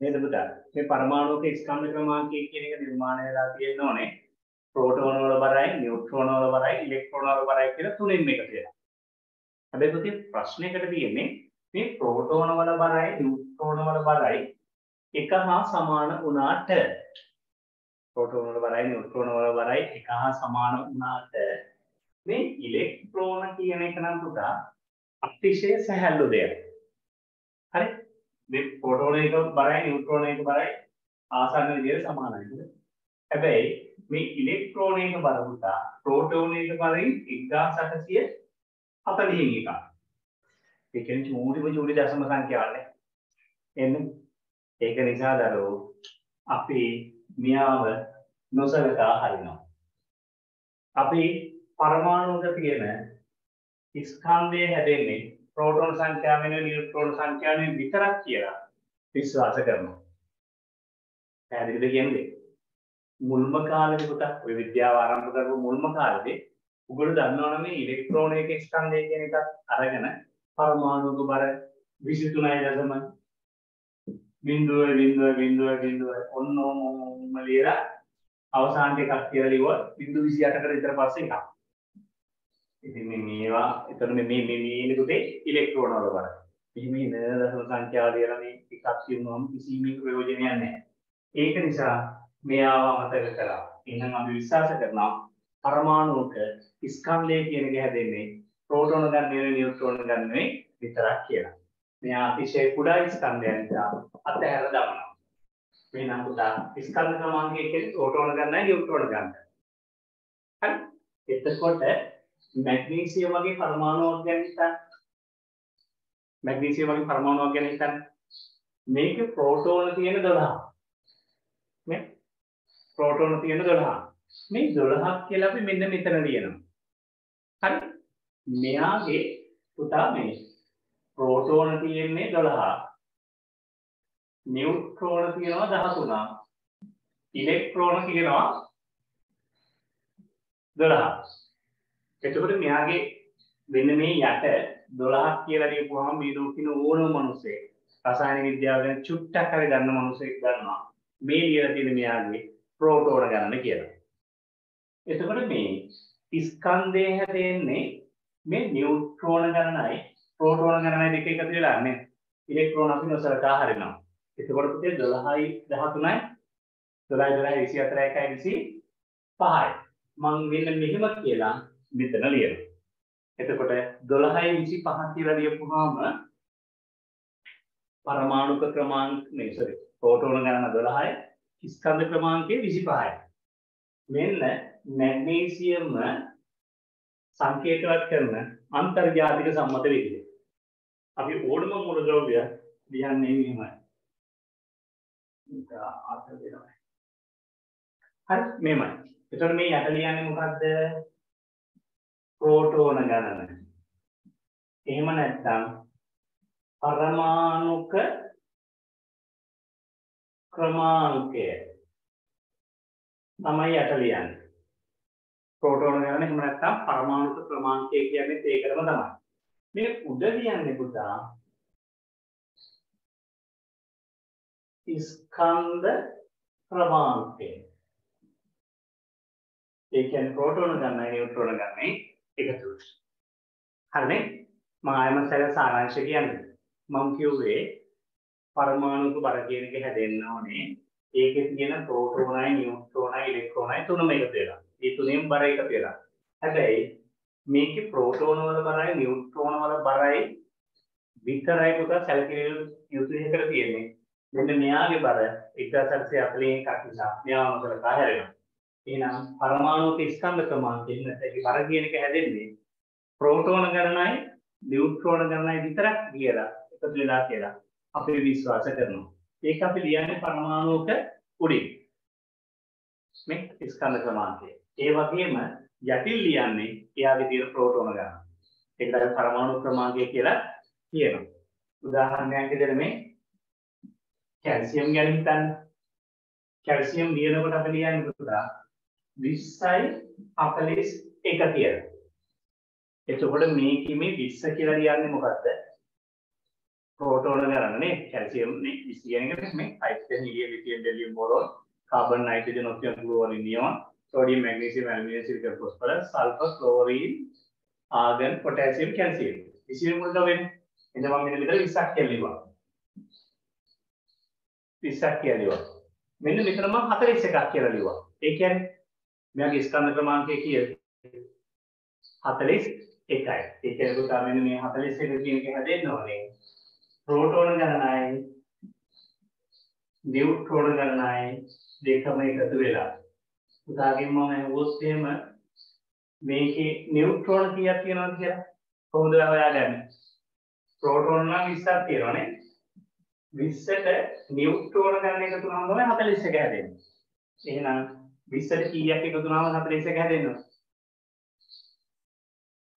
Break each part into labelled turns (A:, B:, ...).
A: නේද පුතා? මේ පරමාණුක ස්කන්ධ ක්‍රමාංකය කියන එක නිර්මාණය වෙලා තියෙන්න ඕනේ. ප්‍රෝටෝන වල බරයි, නියුට්‍රෝන වල බරයි, ඉලෙක්ට්‍රෝන වල බරයි කියලා තුනෙන් එකතු වෙනවා. හැබැයි පුතේ ප්‍රශ්නයකට තියෙන්නේ මේ ප්‍රෝටෝන වල බරයි, නියුට්‍රෝන වල බරයි එක හා සමාන වුණාට ප්‍රෝටෝන වල බරයි, නියුට්‍රෝන වල බරයි එක හා සමාන වුණාට මේ ඉලෙක්ට්‍රෝන කියන එක නම් පුතා අතිශය සැහැල්ලු දෙයක්. හරි? මේ ප්‍රෝටෝන එක බරයි නියුට්‍රෝන එක බරයි ආසන්න විදිහට සමානයි. හැබැයි මේ ඉලෙක්ට්‍රෝන එක බර පුතා ප්‍රෝටෝන එක බරින් 1840 එකක්. ඒ කියන්නේ චූටිම චූටි දශම සංඛ්‍යාවනේ. එන්නේ ඒක නිසා දරෝ අපි මියාව නොසලකා හරිනවා. අපි පරමාණුක තියෙන ස්කන්ධය හැදෙන්නේ ප්‍රෝටෝන සංඛ්‍යාව වෙන නියුට්‍රෝන සංඛ්‍යාවෙන් විතරක් කියලා විශ්වාස කරනවා. පැහැදිලිද කියන්නේ? මුල්ම කාලේ පුතා ඔය විද්‍යාව ආරම්භ කරපු මුල්ම කාලේ උගල දන්නවනේ මේ ඉලෙක්ට්‍රෝන එක ස්කන්ධය කියන එකත් අරගෙන පරමාණුක බර 23.0 බිඳුව බිඳුව බිඳුව බිඳුව ඔන්න ඔම ලියලා අවසානට එකක් කියලා ලිව්වොත් බිඳු 28කට විතර පස්සේ එකක්. ඉතින් මේ මේවා එතන මේ මේ මේ මේ පුතේ ඉලෙක්ට්‍රෝන වල බර. මෙහි මේ නේදසම සංඛ්‍යාව ලියලා මේ එකක් කියනවාම කිසිම ප්‍රයෝජනයක් නැහැ. ඒක නිසා මෙයාව මතක කරා. එහෙනම් අපි විශ්වාස කරනවා පරමාණුක ස්කන්ධය කියන එක හැදෙන්නේ ප්‍රෝටෝන ගන්න නෙවෙයි නියුට්‍රෝන ගන්න නෙවෙයි විතරක් කියලා. මෙයා අතිශය කුඩා ස්කන්ධයන් නිසා අතහැර දමනවා. මේ නම් පුතා ස්කන්ධ ක්‍රමාංකය කියන්නේ ප්‍රෝටෝන ගන්නයි නියුට්‍රෝන ගන්න. හරි? එතකොට මැග්නීසියම් වගේ පරමාණුවක් ගැන හිතන්න. මැග්නීසියම් වගේ පරමාණුවක් ගැන හිතන්න. මේකේ ප්‍රෝටෝන තියෙන 12. මේ ප්‍රෝටෝන තියෙන 12. මේ 12ක් කියලා අපි මෙන්න මෙතන ලියනවා. හරි? මෙයාගේ පුතා මේ ප්‍රෝටෝන තියෙන්නේ 12. නියුට්‍රෝන තියෙනවා 13. ඉලෙක්ට්‍රෝන තියෙනවා 12. එතකොට මෙයාගේ වෙන මේ යට 12ක් කියලා ලියපුවාම මේ ලෝකින ඕනම මිනිසෙක් රසායන විද්‍යාව ගැන චුට්ටක් හරි දන්න මිනිසෙක් දන්නවා මේ ලියලා තියෙන මෙයාගේ ප්‍රෝටෝන ගණන කියලා. එතකොට මේ ස්කන්ධය හැදෙන්නේ මේ නියුට්‍රෝන ගණනයි ප්‍රෝටෝන ගණනයි දෙක එකතු වෙලා නේ. ඉලෙක්ට්‍රෝන අපි නොසලකා හරිනවා. එතකොට පුතේ 12යි 13යි 12 12 24 1 25යි. මං මෙන්න මෙහෙම කියලා මෙතන ලියනවා. එතකොට 12යි 25 කියලා ලියපුවාම පරමාණුක ක්‍රමාංක නේ සෝරි ප්‍රෝටෝන ගණන 12යි ස්කන්ධ ක්‍රමාංකය 25යි. මෙන්න මැග්නීසියම් සංකේතවත් කරන අන්තර්ජාතික සම්මත විදිය. අපි ඕනම මූලද්‍රව්‍ය ලියන්නේ මෙහෙමයි. ආතල් දෙනවා. හරි මෙහෙමයි. එතකොට මේ යට ලියන්නේ මොකද්ද? ප්‍රෝටෝන ගණන. එහෙම නැත්නම් පරමාණුක ක්‍රමාංකය තමයි යට ලියන්නේ. ප්‍රෝටෝන ගණන එහෙම නැත්නම් පරමාණුක ක්‍රමාංකය කියන්නේ ඒකම තමයි. මේ උඩ ලියන්නේ පුතා ස්කන්ධ ක්‍රමාංකය. ඒ කියන්නේ ප්‍රෝටෝන ගන්නයි නියුට්‍රෝන ගන්නයි එකතු. හරිනේ? මම ආයම සැර සාරාංශය කියන්නේ. මම කිව්වේ පරමාණුක බර කියන එක හැදෙන්න ඕනේ. ඒකේ තියෙන ප්‍රෝටෝනයි නියුට්‍රෝනයි ඉලෙක්ට්‍රෝනයි තුනම එකතු වෙලා. මේ තුනෙන් බර එකතු වෙලා. හැබැයි මේකේ ප්‍රෝටෝන වල බරයි නියුට්‍රෝන වල බරයි විතරයි පුතා සැලකිය යුතු එකකට තියෙන්නේ. මෙන්න මෙයාගේ බර 1941ක් නිසා මෙයාම කරලා හැරෙනවා. එහෙනම් පරමාණුක ස්කන්ධ ක්‍රමාංකයෙන් නැත්නම් බර කියන එක හැදෙන්නේ ප්‍රෝටෝන ගණනයි නියුට්‍රෝන ගණනයි විතරක් කියලා එකතු වෙලා කියලා අපි විශ්වාස කරනවා. ඒක අපි ලියන්නේ පරමාණුක උඩින්. මේ ස්කන්ධ ක්‍රමාංකය. ඒ වගේම යටින් ලියන්නේ එයාගේ තියෙන ප්‍රෝටෝන ගණන. ඒකට අපි පරමාණු ක්‍රමාංකය කියලා කියනවා. උදාහරණයක් විදිහට මේ කැල්සියම් ගැන හිතන්න. කැල්සියම් ලියනකොට අපි ලියන්නේ පුතා 20යි 41 කියලා. එතකොට මේකේ මේ 20 කියලා ලියන්නේ මොකද්ද? ප්‍රෝටෝන ගණනේ කැල්සියම් නේ 20 කියන එකට මේ hydrogen helium lithium beryllium boron carbon nitrogen oxygen chlorine neon sodium magnesium aluminium silica phosphorus sulphur chlorine argon potassium calcium 20 මුලට වෙන්නේ? එතන මම මෙන්න මෙතන 20ක් කියලා 20ක් කියලා ලියුවා මෙන්න මෙතන මම 41ක් කියලා ලියුවා ඒ කියන්නේ මෙයාගේ ස්කන්ධ ක්‍රමාංකය කීයද? 41යි ඒ කියන්නේ පුතා මෙන්න මේ 41 කියන එක හැදෙන්න ඕනේ. ප්‍රෝටෝන ගණනයි. නියුට්‍රෝන ගණනයි දෙකම එකතු වෙලා. පුතාගෙන් මම ඇහුවොත් එහෙම මේකේ නියුට්‍රෝන කීයක් තියෙනවද කියලා කොහොමද හොයාගන්නේ? ප්‍රෝටෝන නම් 20ක් තියෙනවනේ 20ට නියුට්‍රෝන ගණන එකතු වුණාම තමයි 41 හැදෙන්නේ. එහෙනම් 20ට කීයක් එකතු වුණාම 41 හැදෙන්නේ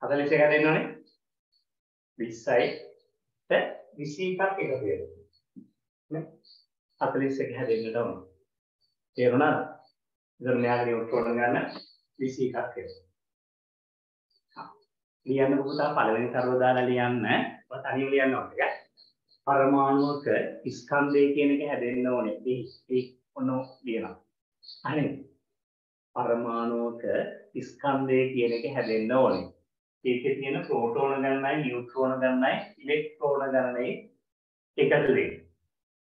A: 41 හැදෙන්නවනේ 20යි 21ක් එකතු වෙනවා. නේ? 41 හැදෙන්නට ඕන. තේරුණාද? ඉතින් මෙයාගේ උත්තරණ ගන්න 21ක් එනවා. ලියන්න පුතා පළවෙනි තරව දාලා ලියන්න. ඔය තනියම ලියන්න ඕනේ. පරමාණුක ස්කන්ධය කියන එක හැදෙන්න ඕනේ. මේ ඒ ඔන්න ලියනවා. හරිද? පරමාණුක ස්කන්ධය කියන එක හැදෙන්න ඕනේ. ඒකේ තියෙන ප්‍රෝටෝන ගණනයි නියුට්‍රෝන ගණනයි ඉලෙක්ට්‍රෝන ගණනයි එකතු වෙන්නේ.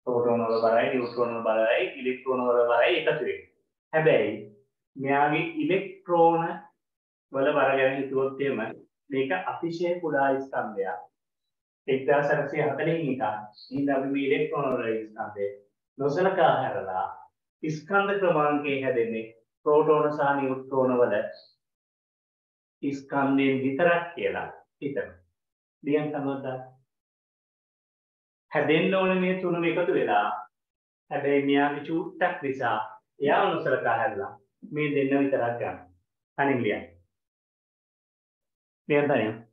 A: ප්‍රෝටෝන වල බරයි නියුට්‍රෝන වල බරයි ඉලෙක්ට්‍රෝන වල බරයි එකතු වෙන්නේ. හැබැයි මෙයාගේ ඉලෙක්ට්‍රෝන වල බර ගැන හිතුවොත් එහෙම මේක අතිශය කුඩා ස්කන්ධයක්. 1840 ඉඳන් ඉඳන් අපි මේ ඉලෙක්ට්‍රෝන වල ස්කන්ධය නොසලකා හැරලා ස්කන්ධ ක්‍රමාංකය හැදෙන්නේ ප්‍රෝටෝන සහ නියුට්‍රෝන වල ස්කන්ධයෙන් විතරක් කියලා හිතන. ලියන් සමොද්දා. හැදෙන්න ඕනේ මේ තුනම එකතු වෙලා. හැබැයි මෙයාගේ චූට්ටක් නිසා එයා අනුසලකා හැදලා මේ දෙන්න විතරක් ගන්න. තනින් ලියන්න. ලියන්න තනියම.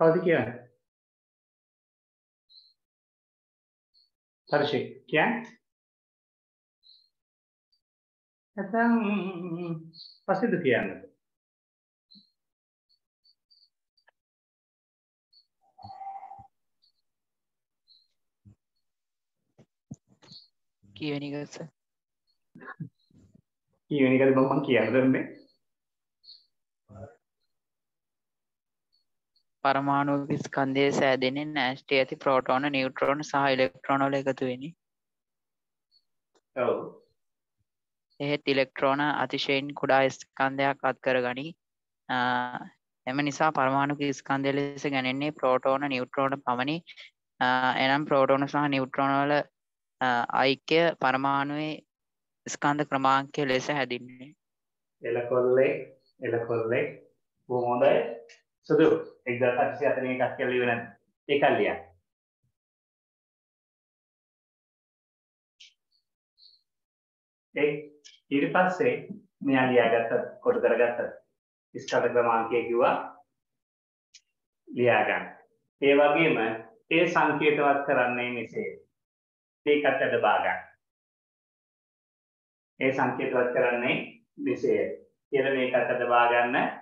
A: කවුද කියන්නේ? හර්ෂේ කියන්නේ? නැත්නම් පස්සේද කියන්නද?
B: කීවෙනි එකද සර්?
A: කීවෙනි එකද මම කියන්න දෙන්නේ?
B: පරමාණුක ස්කන්ධය සෑදෙන්නේ නෑස්ටි ඇති ප්‍රෝටෝන නිියවට්‍රෝන සහ ඉලෙක්ට්‍රෝන වල එකතු වෙන්නේ.
A: ඔව්.
B: එහෙත් ඉලෙක්ට්‍රෝන අතිශයින් කුඩා ස්කන්ධයක් අත් කර ගනී. එම නිසා පරමාණුක ස්කන්ධය ලෙස ගැනෙන්නේ ප්‍රෝටෝන නිියවට්‍රෝන පමණි. එනම් ප්‍රෝටෝන සහ නිියවට්‍රෝන වල අයික්‍ය පරමාණුවේ ස්කන්ධ ක්‍රමාංකය ලෙස හැදින්නේ.
A: එලකොල්ලේ එලකොල්ලේ බොහොම හොඳයි. සුදු 1841 එකක් කියලා ඉවරයි. ඒකක් ලියන්න. ඒ ඊට පස්සේ මෙයා ලියාගත්ත කොට කරගත්ත ස්කන්ධ ක්‍රමාංකය කිව්වා ලියා ගන්න. ඒ වගේම ඒ සංකේතවත් කරන්නේ මෙසේ. ඒකත් අද බාගන්න. ඒ සංකේතවත් කරන්නේ මෙසේ. කියලා මේකත් අද බාගන්න.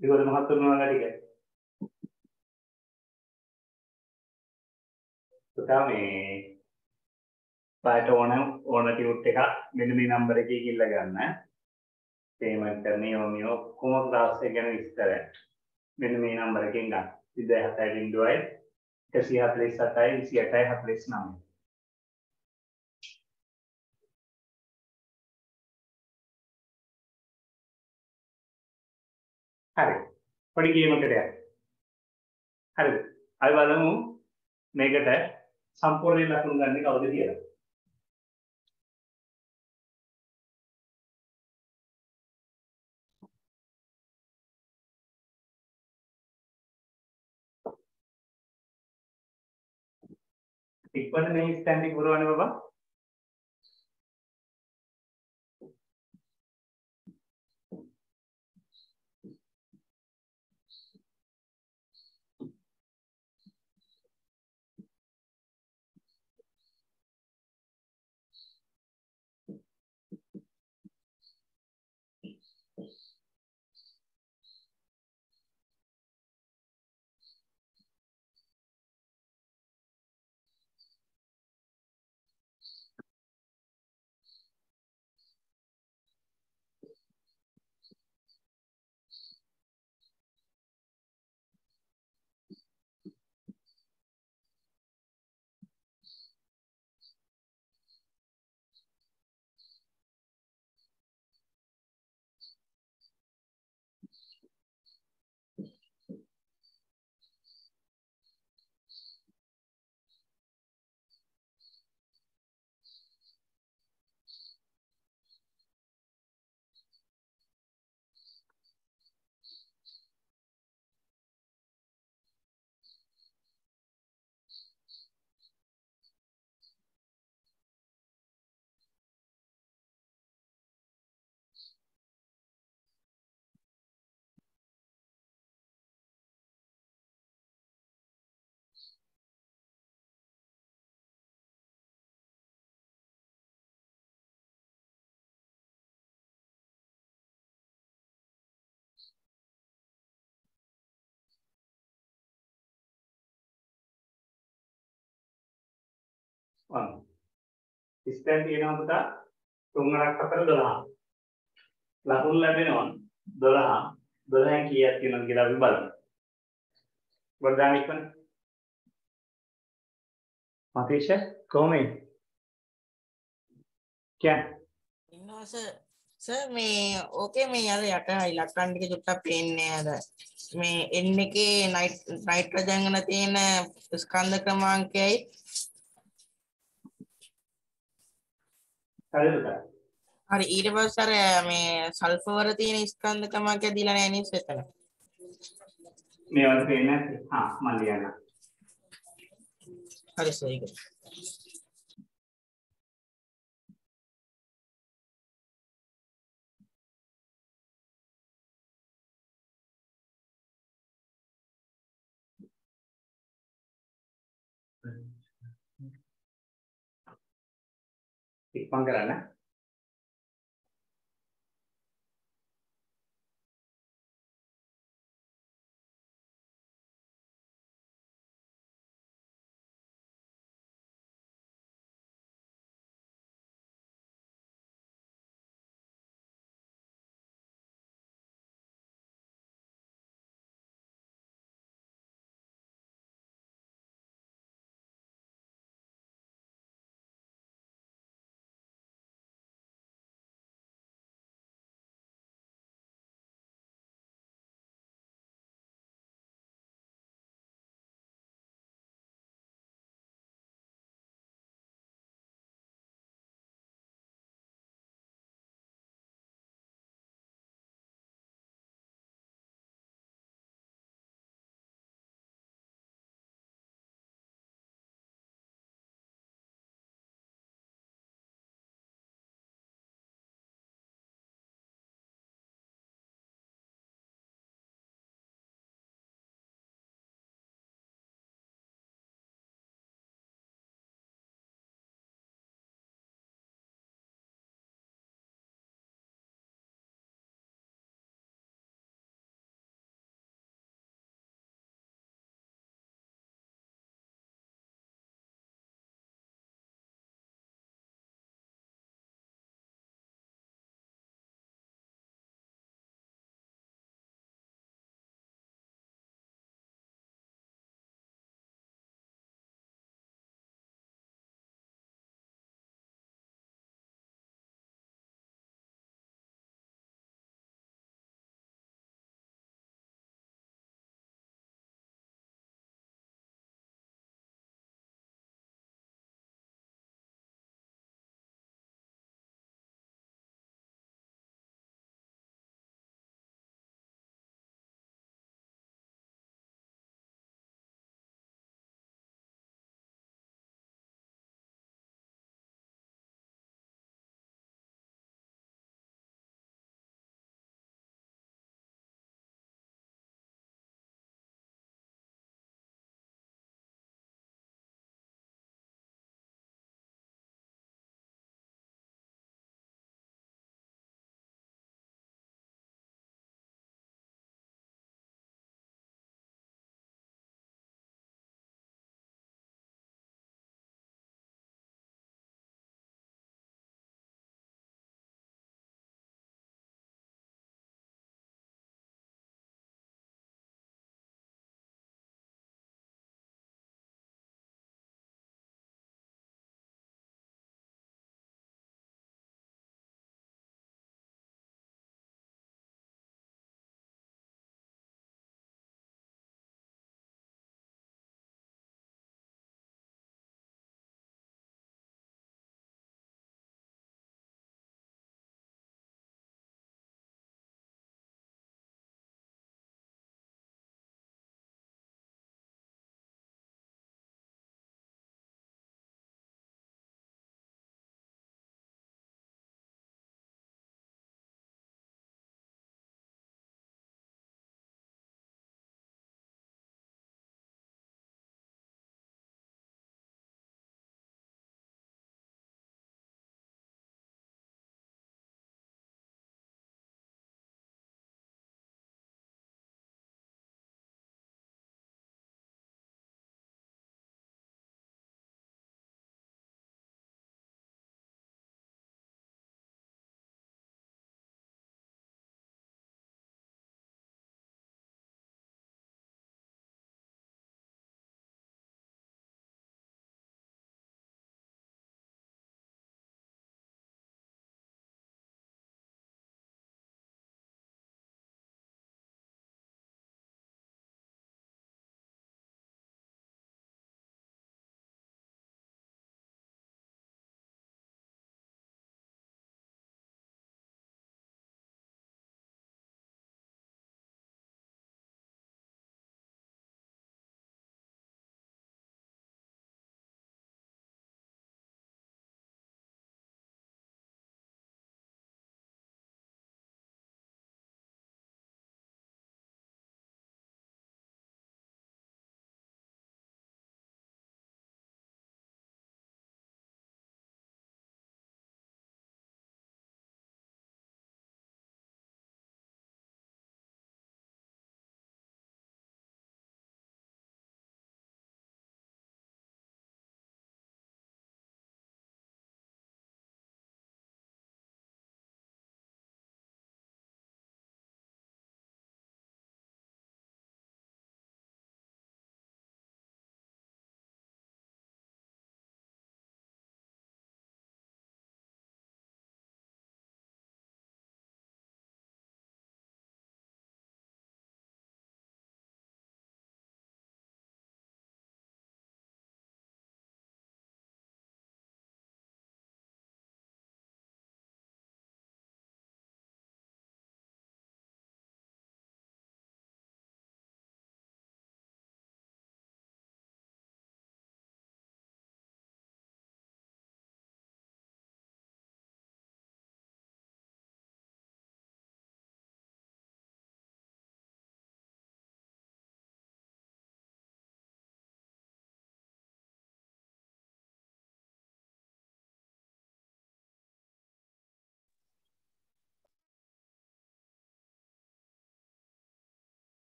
A: ඒකවල මහත්තුන් වහන්සේ ටික. පුතා මේ පාට ඕන ඕන ටියුට් එකක් මෙන්න මේ නම්බර එකේ කිල්ල ගන්න. පේමන්ට් කරන යෝමිය ඔක්කොම ක්ලාස් එක ගැන විස්තර. මෙන්න මේ නම්බර එකෙන් ගන්න. 27 0යි 147යි 28යි 49. හරි. පොඩි ගේමකට යන්න. හරිද? අපි බලමු මේකට සම්පූර්ණ ලකුණු ගන්න කවුද කියලා. ඉක්මනට මේ ස්ටෑන්ඩ් එක පුරවන්න බබා. ඔන්න. ඉස්තැන් තියෙනවා පුතා 3 8 4 12. ලකුණු ලැබෙනවා 12. 12න් කීයක් තියෙනවද කියලා අපි බලමු. වර්ධාන ඉක්මන. මතේෂ කොහොමද? කියන්නේ
C: ඉන්නවා සර් සර් මේ ඕකේ මේ අර යට ඉලක්කම් ටික චුට්ටක් පේන්නේ අර මේ N එකේ නයිට්‍රජන් වල තියෙන ස්කන්ධ ක්‍රමාංකයයි
A: පුතා?
C: හරි ඊට පස්සේ අර මේ සල්ෆර් තියෙන ස්කන්ධ ක්‍රමාංකය දීලා නැහැ නේද එතන
A: මේවට පේන්නේ නැද්ද? හා මම ලියන්න.
C: හරි සර් ඒක
A: ඉක්මන් කරන්න.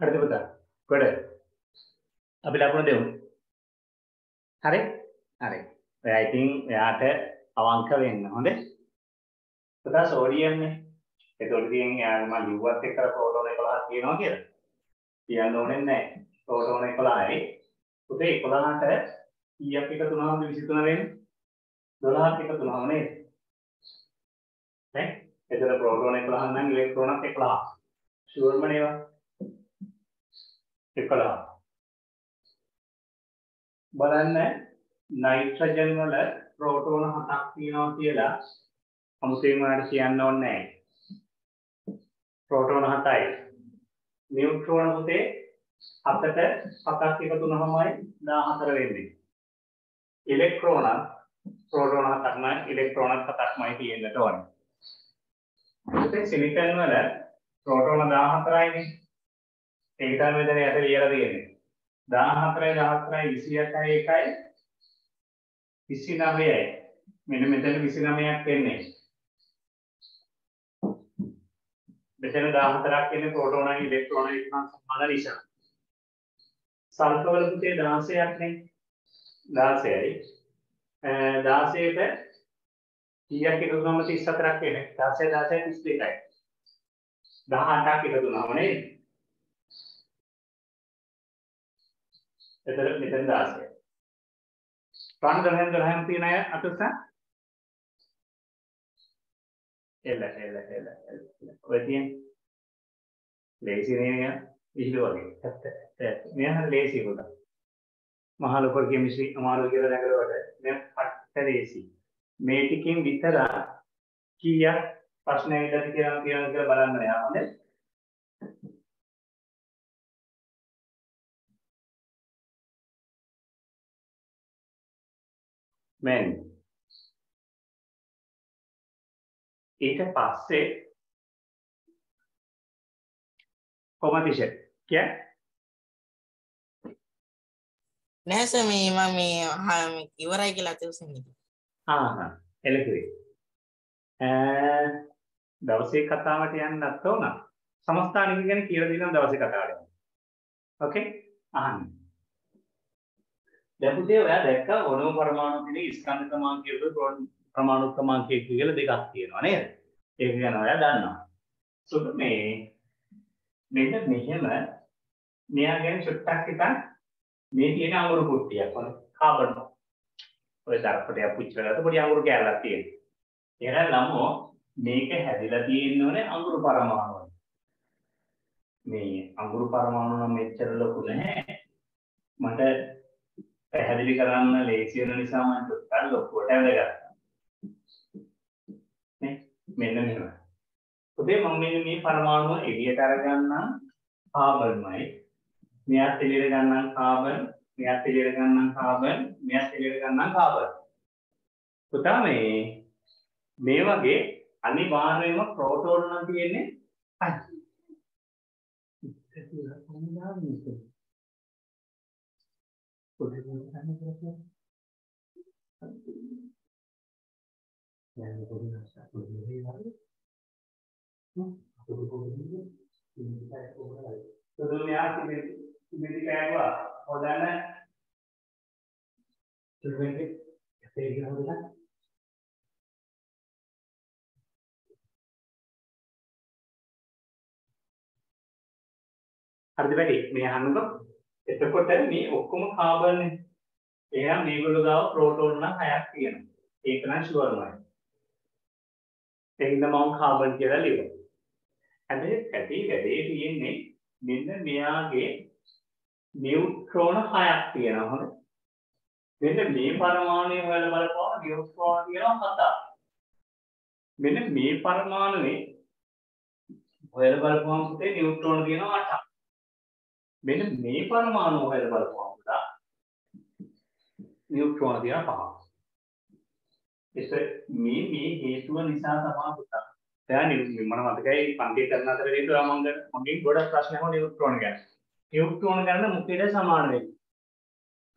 A: හරිද පුතා? ගොඩ. අපි ලකුණු දෙමු. හරි? හරි. ඔයා ඉතින් එයාට අවංක වෙන්න හොඳේ. පුතා සෝඩියම් නේ. ඒතකොට ඉතින් එයා මම ලිව්වත් එක්ක ප්‍රෝටෝන 11ක් තියෙනවා කියලා. කියන්න ඕනේ නැහැ. ප්‍රෝටෝන 11යි. පුතේ 11ට කීයක් එකතු වුණාමද 23 වෙන්නේ? 12ක් එකතු වුණාම නේද? නේ? එතන ප්‍රෝටෝන 11 නම් ඉලෙක්ට්‍රෝනත් 11. ෂුවර්ම නේවා? 11. බලන්න නයිට්‍රජන් වල ප්‍රෝටෝන හතක් තියෙනවා කියලා අමුතුවෙන් ඔයාලට කියන්න ඕනේ නැහැ. ප්‍රෝටෝන හතයි. නියුට්‍රෝන පුතේ හතට හතක් එකතු වුණාමයි 14 වෙන්නේ. ඉලෙක්ට්‍රෝන ප්‍රෝටෝන හතක් නම් ඉලෙක්ට්‍රෝන හතක්මයි තියෙන්නට ඕනේ. පුතේ සිලිකන් වල ප්‍රෝටෝන 14යිනේ. ඒක තමයි මෙතන යට ලියලා තියෙන්නේ. 14යි 14යි 28යි 1යි 29යි. මෙන්න මෙතන 29ක් එන්නේ. මෙතන 14ක් එන්නේ ප්‍රෝටෝනයි ඉලෙක්ට්‍රෝනයි එකම සමාන නිසා. සල්ෆවල පුතේ 16ක් නේ. 16යි. 16ට කීයක් එකතු වුණාම 34ක් එන්නේ. 16 16 32යි. 18ක් එකතු වුණාම නේද? එතන මෙතන 16. ප්‍රාණ 10 10 තියෙන අය අතස? එල එල එල එල ඔය තියෙන ලේසි නේ ඉහිල වගේ. ඇත්ත ඇත්ත. මෙයා හරි ලේසි පොත මහා ලොකු කෙමිස්ට්‍රි අමාරු කියලා දැකලවට දැන් පට්ට ලේසි. මේ ටිකෙන් විතර කීයක් ප්‍රශ්න ඇවිල්ලාද කියලා කියනවා කියලා බලන්න යා හොඳයි. මෙන් ඊට පස්සේ කොහොමද ඉෂේ කිය?
C: නෑ සර් මේ මම මේ ඉවරයි කියලා අතවසන්.
A: ආහා එලකිරි ඈ දවසේ කතාවට යන්නත් ඕන. සමස්ථානික ගැන කියලා දෙනවා දවසේ කතාවට ඕකේ අහන්න දැන් පුතේ ඔයා දැක්ක ඕනම පරමාණු කෙනෙක් ස්කන්ධ ක්‍රමාංකය ප්‍රමාණු ක්‍රමාංකය කියලා දෙකක් තියෙනවා නේද ඒක ගැන ඔයා දන්නවා සුදු මේ මෙන්න මෙහෙම මෙයා ගැන චුට්ටක් හිතන්න මේ තියෙන අඟුරු කුට්ටියක් වගේ කාබන් ඔය දරපටයක් පුච්චලා පොඩි අඟුරු කෑල්ලක් තියෙනවා. එහෙනම් ළමෝ මේක හැදිලා තියෙන්න ඕනේ අඟුරු පරමාණු වලින්. මේ අඟුරු පරමාණු නම් මෙච්චර ලොකු නැහැ. මට පැහැදිලි කරන්න ලේසි වෙන නිසා මම ටොට්ටල් ලොකුවට ඇඳගත්තා. නේ මෙන්න මෙහෙම. ඔතේ මම මෙන්න මේ පරමාණුව එළියට අරගන්නම් කාබන්මයි. මෙයාත් එළියට ගන්නම් කාබන් මෙයාත් එළියට ගන්නම් කාබන් මෙයාත් එළියට ගන්නම් කාබන් පුතා මේ මේ වගේ අනිවාර්යයෙන්ම ප්‍රෝටෝන නම් තියෙන්නේ පහ Sebelumnya Jadi kayak gua, kodanya Sebenarnya kayak gini kan? හරිද වැඩි මේ අහන්නකො එතකොට මේ ඔක්කොම කාබන් එහෙනම් මේගොල්ලෝ ගාව ප්‍රෝටෝන නම් හයක් තියෙනවා. ඒක නම් ෂුවර්මයි එහෙනම් මම කාබන් කියලා ලියුවා හැබැයි ඇටි වැඩේ තියෙන්නේ මෙන්න මෙයාගේ නියුට්‍රෝන හයක් තියෙනවා හොඳ. මෙන්න මේ පරමාණුය හොයලා බලපුවම නියුට්‍රෝන තියෙනවා හතක්. මෙන්න මේ පරමාණුවේ හොයලා බලපුවම පුතේ නියුට්‍රෝන තියෙනවා අටක්. මෙන්න මේ පරමාණුව හොයලා බලපුවම පුතා නියුට්‍රෝන තියෙනවා පහක් ඒක මේ මේ හේතුව නිසා තමයි පුතා දැන් මම මතකයි පන්ති කරන අතරේදී මම මගෙන් ගොඩක් ප්‍රශ්න අහුවා නියුට්‍රෝන ගැන නියුට්‍රෝන ගන්න මුඛයට සමාන වෙන්නේ.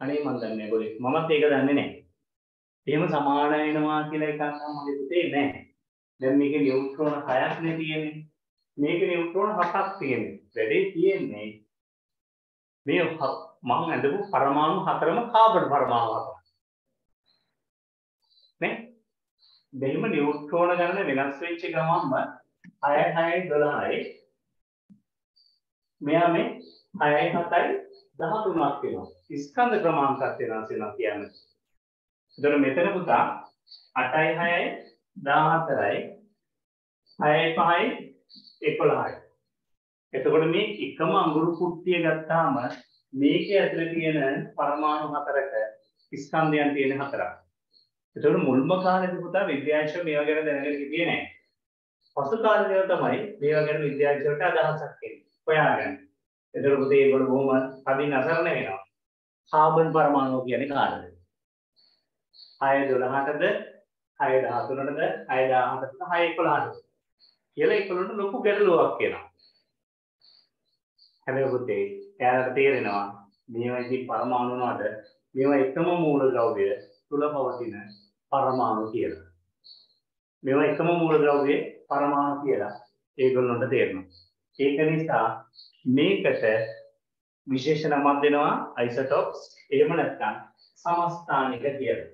A: අනේ මන් දන්නේ ගොලේ. මමත් ඒක දන්නේ නැහැ. එහෙම සමාන වෙනවා කියලා එකක් නම් මගේ පුතේ නැහැ. දැන් මේකේ නියුට්‍රෝන 6ක් නේ තියෙන්නේ. මේකේ නියුට්‍රෝන 7ක් තියෙන්නේ. වැඩේ තියෙන්නේ මේ හ- මං ඇඳපු පරමාණු හතරම කාබන් පරමාණු හතර. නේ? මෙහෙම නියුට්‍රෝන ගණන වෙනස් වෙච්ච ගමන්ම 6යි 6යි 12යි මෙයා මේ 6යි 7යි 13ක් වෙනවා. ස්කන්ධ ක්‍රමාංකත් වෙනස් වෙනවා කියන්නේ. ඒතර මෙතන පුතා 8යි 6යි 14යි 6යි 5යි 11යි. එතකොට මේ එකම අඟුරු කුට්ටිය ගත්තාම මේකේ ඇතුලේ තියෙන පරමාණු හතරක ස්කන්ධයන් තියෙන හතරක්. එතකොට මුල්ම කාලේදී පුතා විද්‍යාඥයෝ මේවා ගැන දැනගෙන හිටියේ නැහැ. පසු කාලේදී තමයි මේවා ගැන විද්‍යාඥයෝට අදහසක් එන්නේ. හොයාගන්න. එතකොට පුතේ ඒගොල්ලෝ බොහොම කදින් අසරණ වෙනවා. කාබන් පරමාණු කියන්නේ කාටද? 6 12ටද 6 13ටද 6 17ටද 6 11ටද කියලා ඒගොල්ලන්ට ලොකු ගැටලුවක් එනවා. හැබැයි පුතේ එයාලට තේරෙනවා මේවා ඉතින් පරමාණු වලට මේවා එකම මූල ද්‍රව්‍ය තුල පවතින පරමාණු කියලා. මේවා එකම මූල ද්‍රව්‍යයේ පරමාණු කියලා ඒගොල්ලන්ට තේරෙනවා. ඒක නිසා මේකට විශේෂ නමක් දෙනවා අයිසොටොප්ස් එහෙම නැත්නම් සමස්ථානික කියලා.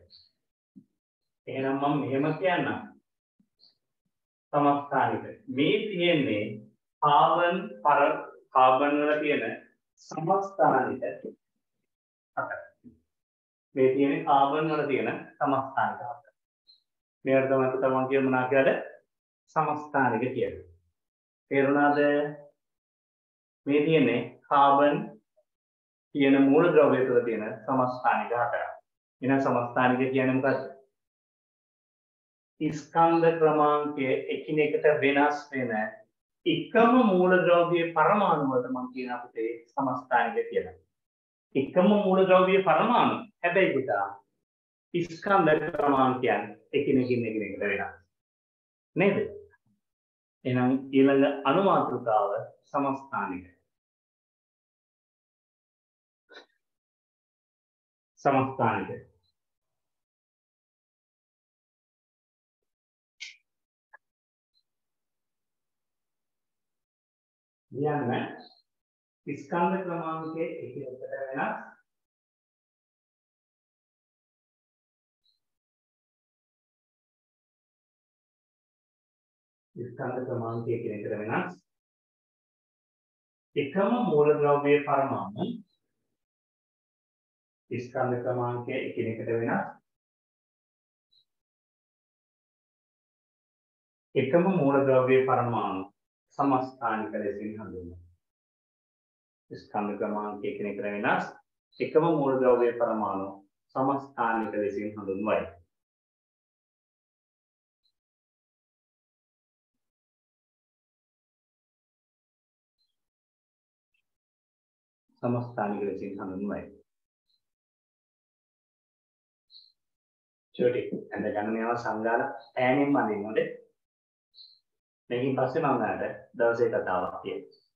A: එහෙනම් මම මෙහෙම කියන්නම්. සමස්ථානික. මේ තියෙන්නේ කාබන් පර කාබන් වල තියෙන සමස්ථානික හතර. මේ තියෙන්නේ කාබන් වල තියෙන සමස්ථානික හතර. මේකට තමයි තමන් කියන මොනවා කියලාද? සමස්ථානික කියලා. තේරුණාද? මේ තියෙන්නේ කාබන් කියන මූල ද්‍රව්‍ය තුළ තියෙන සමස්ථානික හතරක්. එහෙනම් සමස්ථානික කියන්නේ මොකද්ද? ස්කන්ධ ක්‍රමාංකය එකිනෙකට වෙනස් වෙන එකම මූල ද්‍රව්‍යයේ පරමාණු වලට මම කියන අපිට සමස්ථානික කියලා. එකම මූල ද්‍රව්‍යයේ පරමාණු. හැබැයි පුතා ස්කන්ධ ක්‍රමාංකයන් එකිනෙකින් එකිනෙකට වෙනස්. නේද? එහෙනම් ඊළඟ අනුමාතෘකාව සමස්ථානික. සමස්ථානික. කියන්න ස්කන්ධ ක්‍රමාංකයේ එකිනෙකට වෙනස් ස්කන්ධ ක්‍රමාංකයේ එකිනෙකට වෙනස් එකම මූල ද්‍රව්‍යයේ පරමාණු ස්කන්ධ ක්‍රමාංකයේ එකිනෙකට වෙනස් එකම මූල ද්‍රව්‍යයේ පරමාණු සමස්ථානික ලෙසින් හඳුන්වනවා. ස්කන්ධ ක්‍රමාංකයේ එකිනෙකට වෙනස් එකම මූල ද්‍රව්‍යයේ පරමාණු සමස්ථානික ලෙසින් හඳුන්වයි. සමස්ථානික ලෙසින් හඳුන්වයි. චෝටි ඇඳ ගන්න මේවා සංගාල ඈනින් මදින්න හොඳේ. මේකින් පස්සේ මම ඔයාලට දවසේ කතාවක් කියන්නම්.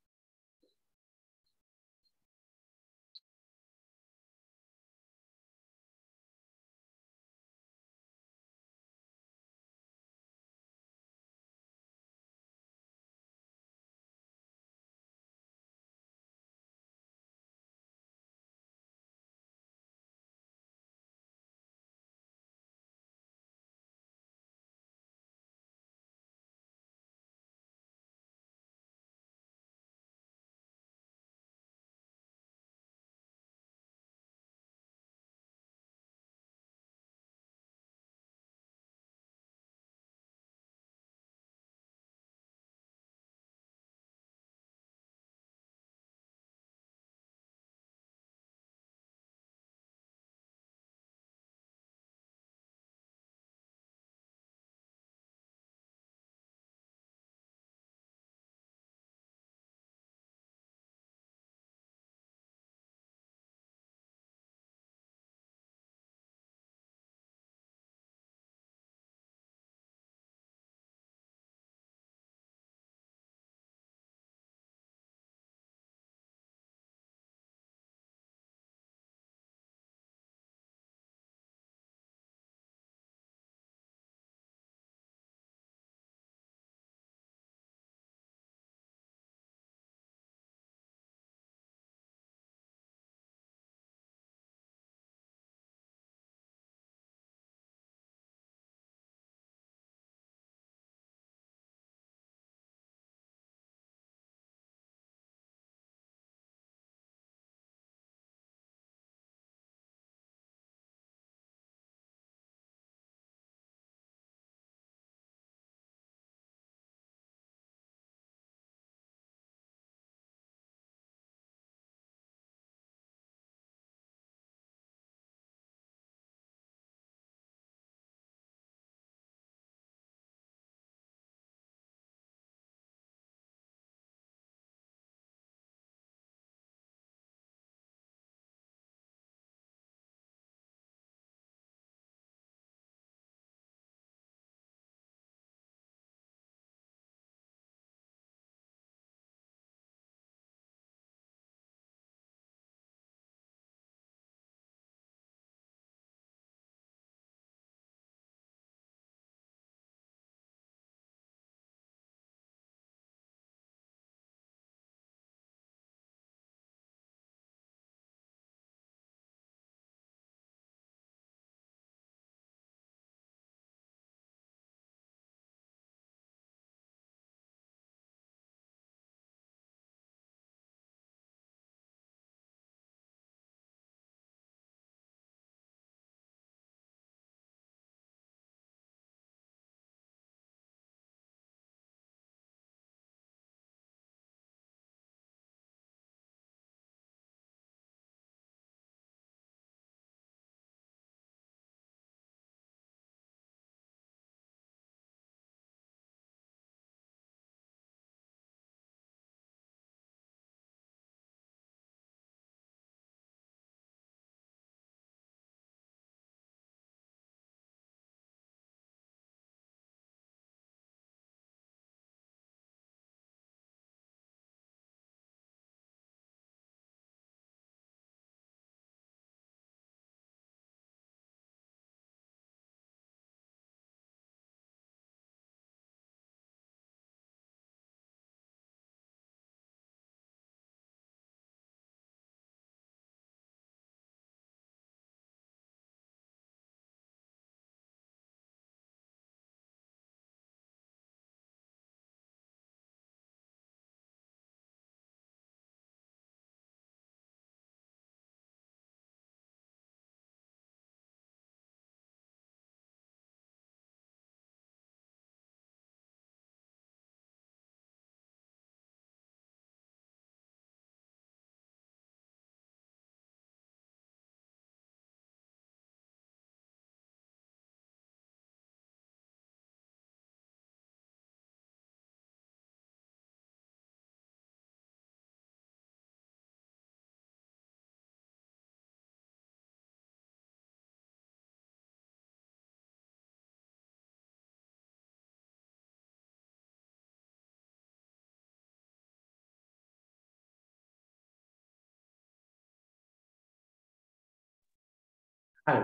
A: හරි.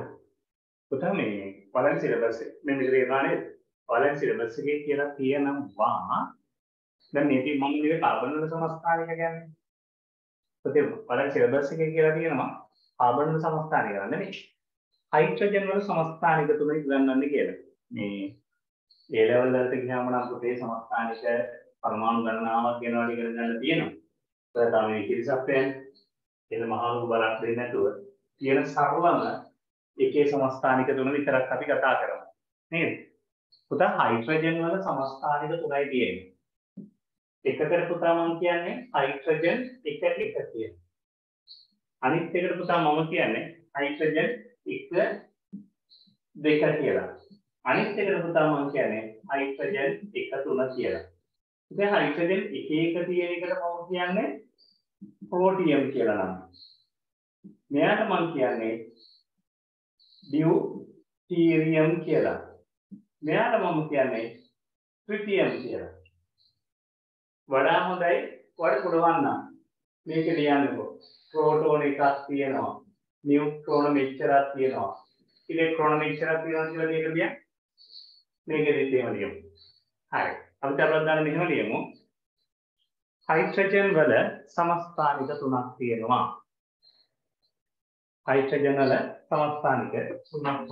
A: පුතා මේ පළවෙනි සිලබස් එක මෙන්න මේක තේරුණා නේද? පළවෙනි සිලබස් එකේ කියලා තියෙනවා දැන් මේකේ මම නෙවෙයි කාබන් වල සමස්ථානික කියන්නේ. පුතේ පළවෙනි සිලබස් එකේ කියලා තියෙනවා කාබන් වල සමස්ථානික ගන්න නෙමෙයි. හයිඩ්‍රජන් වල සමස්ථානික තුන ඉගෙනගන්න කියලා. මේ ඒ ලෙවල් වලට ගියාම නම් පුතේ සමස්ථානික පරමාණු ගණනාවක් ගැන ඉගෙන ගන්න තියෙනවා. ඒක තමයි කිරිසප් වෙන්නේ. එන මහා ලොකු බලක් දෙන්නේ නැතුව තියෙන සරලම එකේ සමස්ථානික තුන විතරක් අපි කතා කරමු. නේද? පුතා හයිඩ්‍රජන් වල සමස්ථානික තුනයි තියෙන්නේ. එකකට පුතා මම කියන්නේ හයිඩ්‍රජන් එක එක කියන. අනිත් එකට පුතා මම කියන්නේ හයිඩ්‍රජන් එක දෙක කියලා. අනිත් එකට පුතා මම කියන්නේ හයිඩ්‍රජන් එක තුන කියලා. ඉතින් හයිඩ්‍රජන් එක එක තියෙන එකට මම කියන්නේ ප්‍රෝටියම් කියලා නම්. මෙයාට මම කියන්නේ ඩියුටීරියම් කියලා. මෙයාට මම කියන්නේ ට්‍රිටියම් කියලා. වඩා හොඳයි ඔයාලට පුළුවන් නම් මේක ලියන්නකෝ. ප්‍රෝටෝන එකක් තියෙනවා. නියුට්‍රෝන මෙච්චරක් තියෙනවා. ඉලෙක්ට්‍රෝන මෙච්චරක් තියෙනවා කියලා මේක ලියන්න. මේකෙදිත් එහෙම ලියමු. හරි. අපි තරවත් ගන්න මෙහෙම ලියමු. හයිඩ්‍රජන් වල සමස්ථානික තුනක් තියෙනවා. හයිඩ්‍රජන් වල සමස්ථානික තුනක්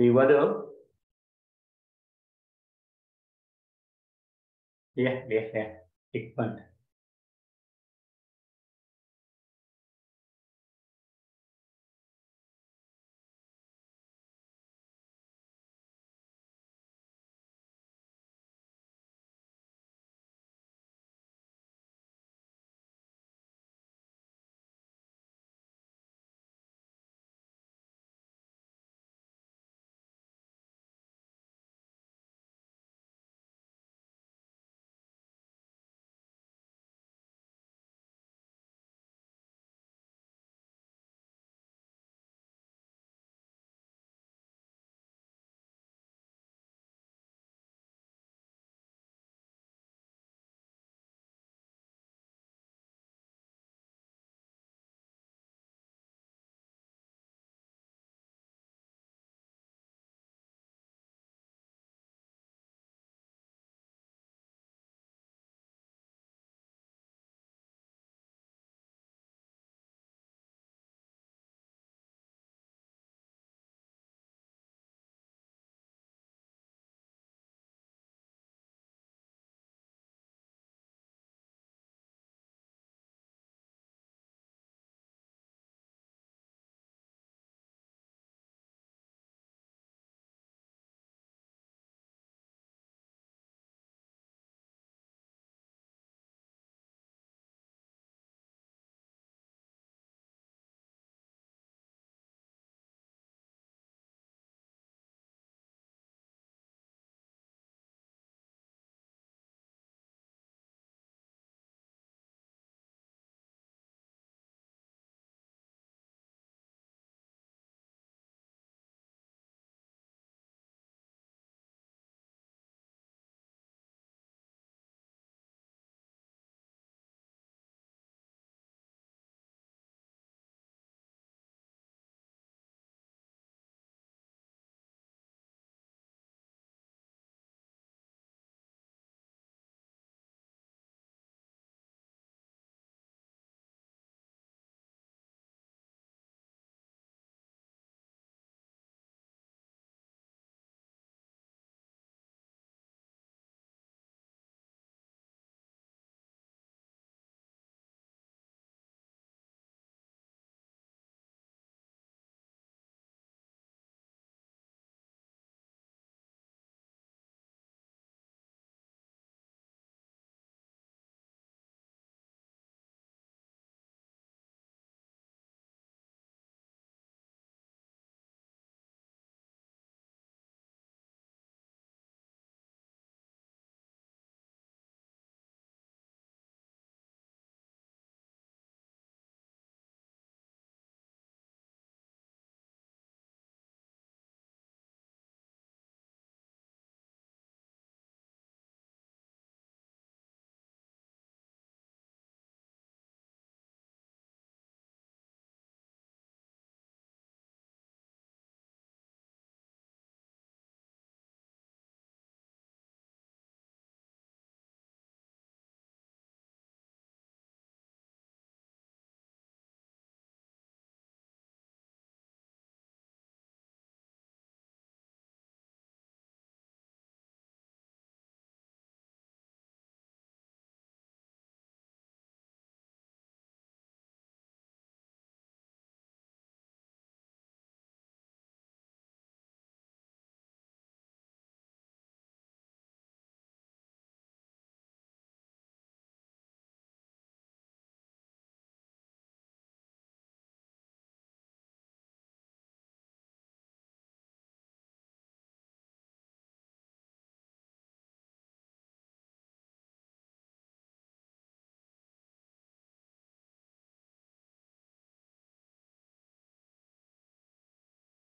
A: තියෙනවා. හා ලිව්වද? ලිය ලිය ලිය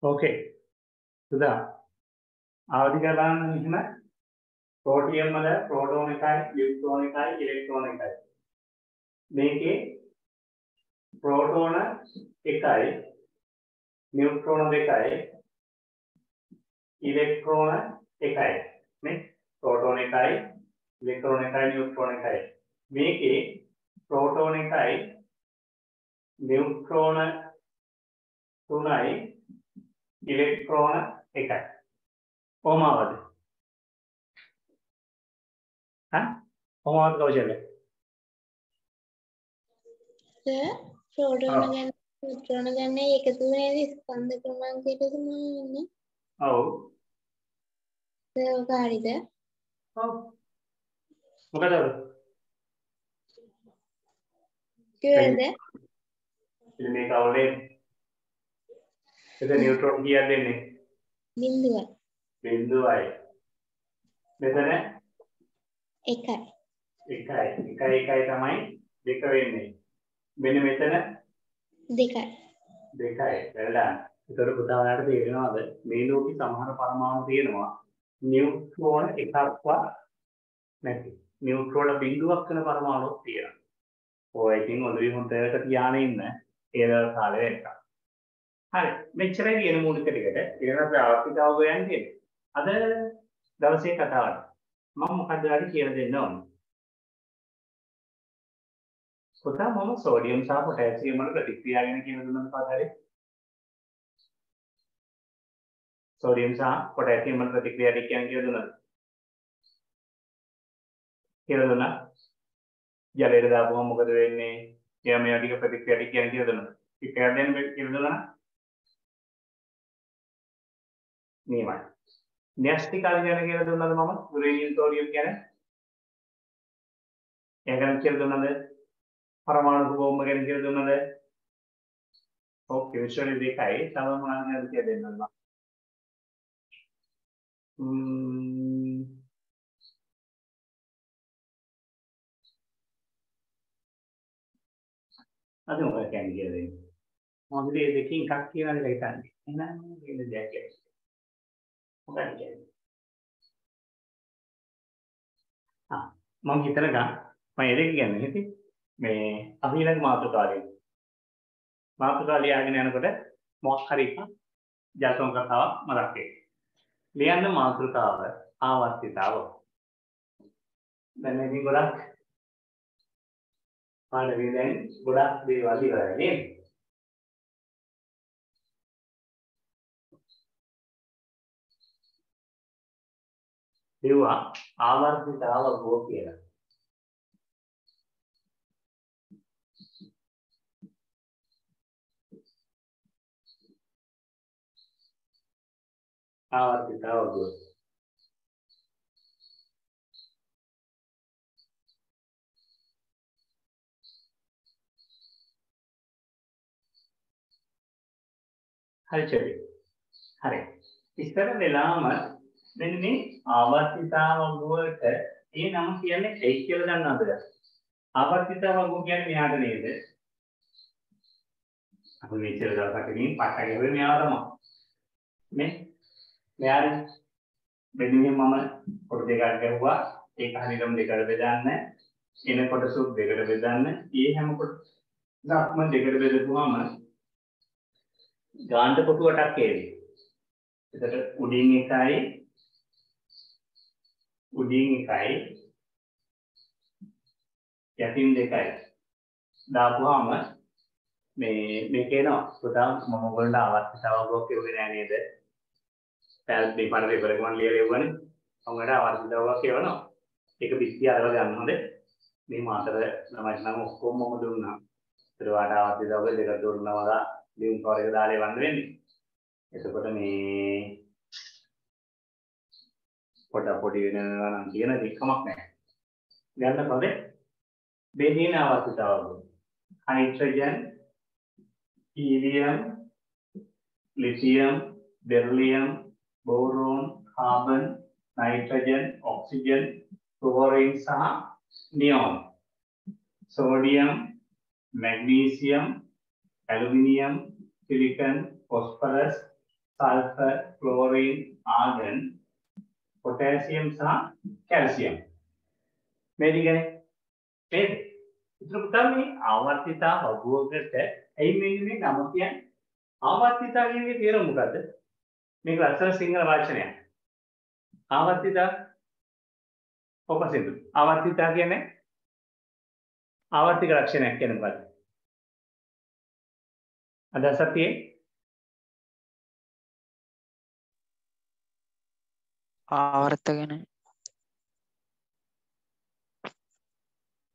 A: ඕකේ සුදා අවදි කරලා එහෙම ප්‍රෝටියම් වල ප්‍රෝටෝන එකයි නියුට්‍රෝන එකයි ඉලෙක්ට්‍රෝන එකයි මේකේ ප්‍රෝටෝන එකයි නියුට්‍රෝන දෙකයි ඉලෙක්ට්‍රෝන එකයි මේ ප්‍රෝටෝන එකයි ඉලෙක්ට්‍රෝන එකයි නියුට්‍රෝන එකයි මේකේ ප්‍රෝටෝන එකයි නියුට්‍රෝන තුනයි ඉලෙක්ට්‍රෝන එකයි. කොහොමවද? ඈ? කොහොමවද කවුරුද
D: ප්‍රෝටෝන ගැන නියුට්‍රෝන ගැන එකතු වෙන ස්කන්ධ ක්‍රමාංකයට සමාන
A: ඔව්.
D: ඒක හරිද?
A: ඔව්. මොකද ඉතින් මේක අවුලේ එතන නියුට්‍රෝන කීයක් දෙන්නේ
D: බිඳුවයි
A: බිඳුවයි මෙතන?
D: එකයි.
A: එකයි. එකයි එකයි තමයි දෙක වෙන්නේ. මෙන්න මෙතන?
D: දෙකයි.
A: දෙකයි. වැරදා ඒතර පුතා ඔයාලට තේරෙනවද? මේ ලෝකේ සමහර පරමාණු තියෙනවා. නියුට්‍රෝන එකක්වත් නැති. නියුට්‍රෝන බිඳුවක් වෙන පරමාණුවක් තියෙනවා. ඔය ඉතින් ඔළුවේ හොඳට තියාගෙන ඉන්න. ඒවල කාලේ එක හරි. මෙච්චරයි කියන මූලික ටිකට. ඊළඟට අපි ආර්ථික අවබෝධයන් කියන්නේ අද දවසේ කතාවට මම මොකද හරි කියලා දෙන්න ඕනේ. පුතා මම සෝඩියම් සහ පොටෑසියම් වල ප්‍රතික්‍රියා ගැන කියලා දුන්නද පාඩරේ සෝඩියම් සහ පොටෑසියම් වල ප්‍රතික්‍රියා ටික කියන කියලා දුන්නද? කියලා දුන්නා. ජලයට දාපුවම මොකද වෙන්නේ? එයා මේ ටික ප්‍රතික්‍රියා ටික කියන කියලා දුන්නා. ටික දෙන්න කියලා දුන්නා නියමයි න්‍යෂ්ටික අංගන කියලා දුන්නද මම? යුරේනියම් තෝරියම් කියන්නේ ඒ ගැන කියලා දුන්නද? පරමාණු බෝම්බ ගැන කියලා දුන්නද? ඕකේ විශ්වනේ දෙකයි? තව මොනවද ගැන කියලා දෙන්නම් මම? Hmm. අද මොකක්ද කියන්නේ කියලා දෙන්න. මම මේ දෙකකින් එකක් කියලාද හිතන්නේ. එහෙනම් මේ දෙයක් කියලා මොකක්ද කියන්නේ ආ මම හිතන ගා මම ඒක කියන්නේ හිතේ මේ අපි ඊළඟ මාතෘකාවේ මාතෘකාව ලියාගෙන යනකොට මොකක් හරි එකක් ජාතක කතාවක් මතක් වෙයි. ලියන්න මාතෘකාව ආවර්තිතාව. දැන් මේක ගොඩක් පාඩමේ දැන් ගොඩක් දේවල් ඉවරයි නේද? ඒවා ආවර්තිතාව ගෝ කියලා. ආවර්තිතාව ගෝ. හරි චරි. හරි. ඉස්සර වෙලාම මෙන්න මේ ආවර්තිතාව ගෝවට ඒ නම කියන්නේ ඇයි කියලා දන්නවද? ආවර්තිතාව ගෝ කියන්නේ මෙයාට නේද? අපි මෙච්චර දවසක් ඉතින් පට්ට ගැහුවේ මෙයාව තමයි. මේ මෙයාට මෙන්න මේ මම කොට දෙකක් ගැහුවා. ඒක හරියටම දෙකට බෙදන්න. එන කොටසුත් දෙකට බෙදන්න. ඒ හැම කොටසක්ම දෙකට බෙදපුවාම ගාන්ට කොටුවටක් එන්නේ. එතකොට උඩින් එකයි උඩින් එකයි යටින් දෙකයි දාපුවාම මේ මේක එනවා පුතා මම ඔයගොල්ලන්ට අවස්ථාවක් කියුවේ නෑ නේද? පැල් මේ පාර පේපර් එක මම ලියලා ඉවරනේ. ඔයාලට අවස්ථාවක් කියවනවා. ඒක පිටි අරව ගන්න හොඳේ. මේ මාතර ළමයි නම් ඔක්කොම මම දුන්නා. ඒතර වාට අවස්ථාවක් දෙක දුන්නා ලියුම් කවර එක දාලා වන්න වෙන්නේ. එතකොට මේ පොඩ පොඩි වෙනවා නම් කියන දෙකමක් නැහැ. ගන්න පොදේ බෙදීන අවස්ථාවක hydrogen, helium, lithium, beryllium, boron, carbon, nitrogen, oxygen, chlorine සහ neon. Sodium, magnesium, aluminium, silicon, phosphorus, sulphur chlorine argon potassium සහ කැල්සියම්. මේ ටිකනේ නේද ඉතින් පුතා මේ ආවර්තිතා වගුවකට ඇයි මෙන්න මේ නම කියන්නේ? ආවර්තිතා කියන එකේ තේරුම මොකද්ද? මේක ලස්සන සිංහල වචනයක්. ආවර්තිතා ඔපසින්දු ආවර්තිතා කියන්නේ ආවර්තික ලක්ෂණයක් කියන මොකද්ද? අදහසක් තියෙන්නේ
B: ආවර්ත ගැන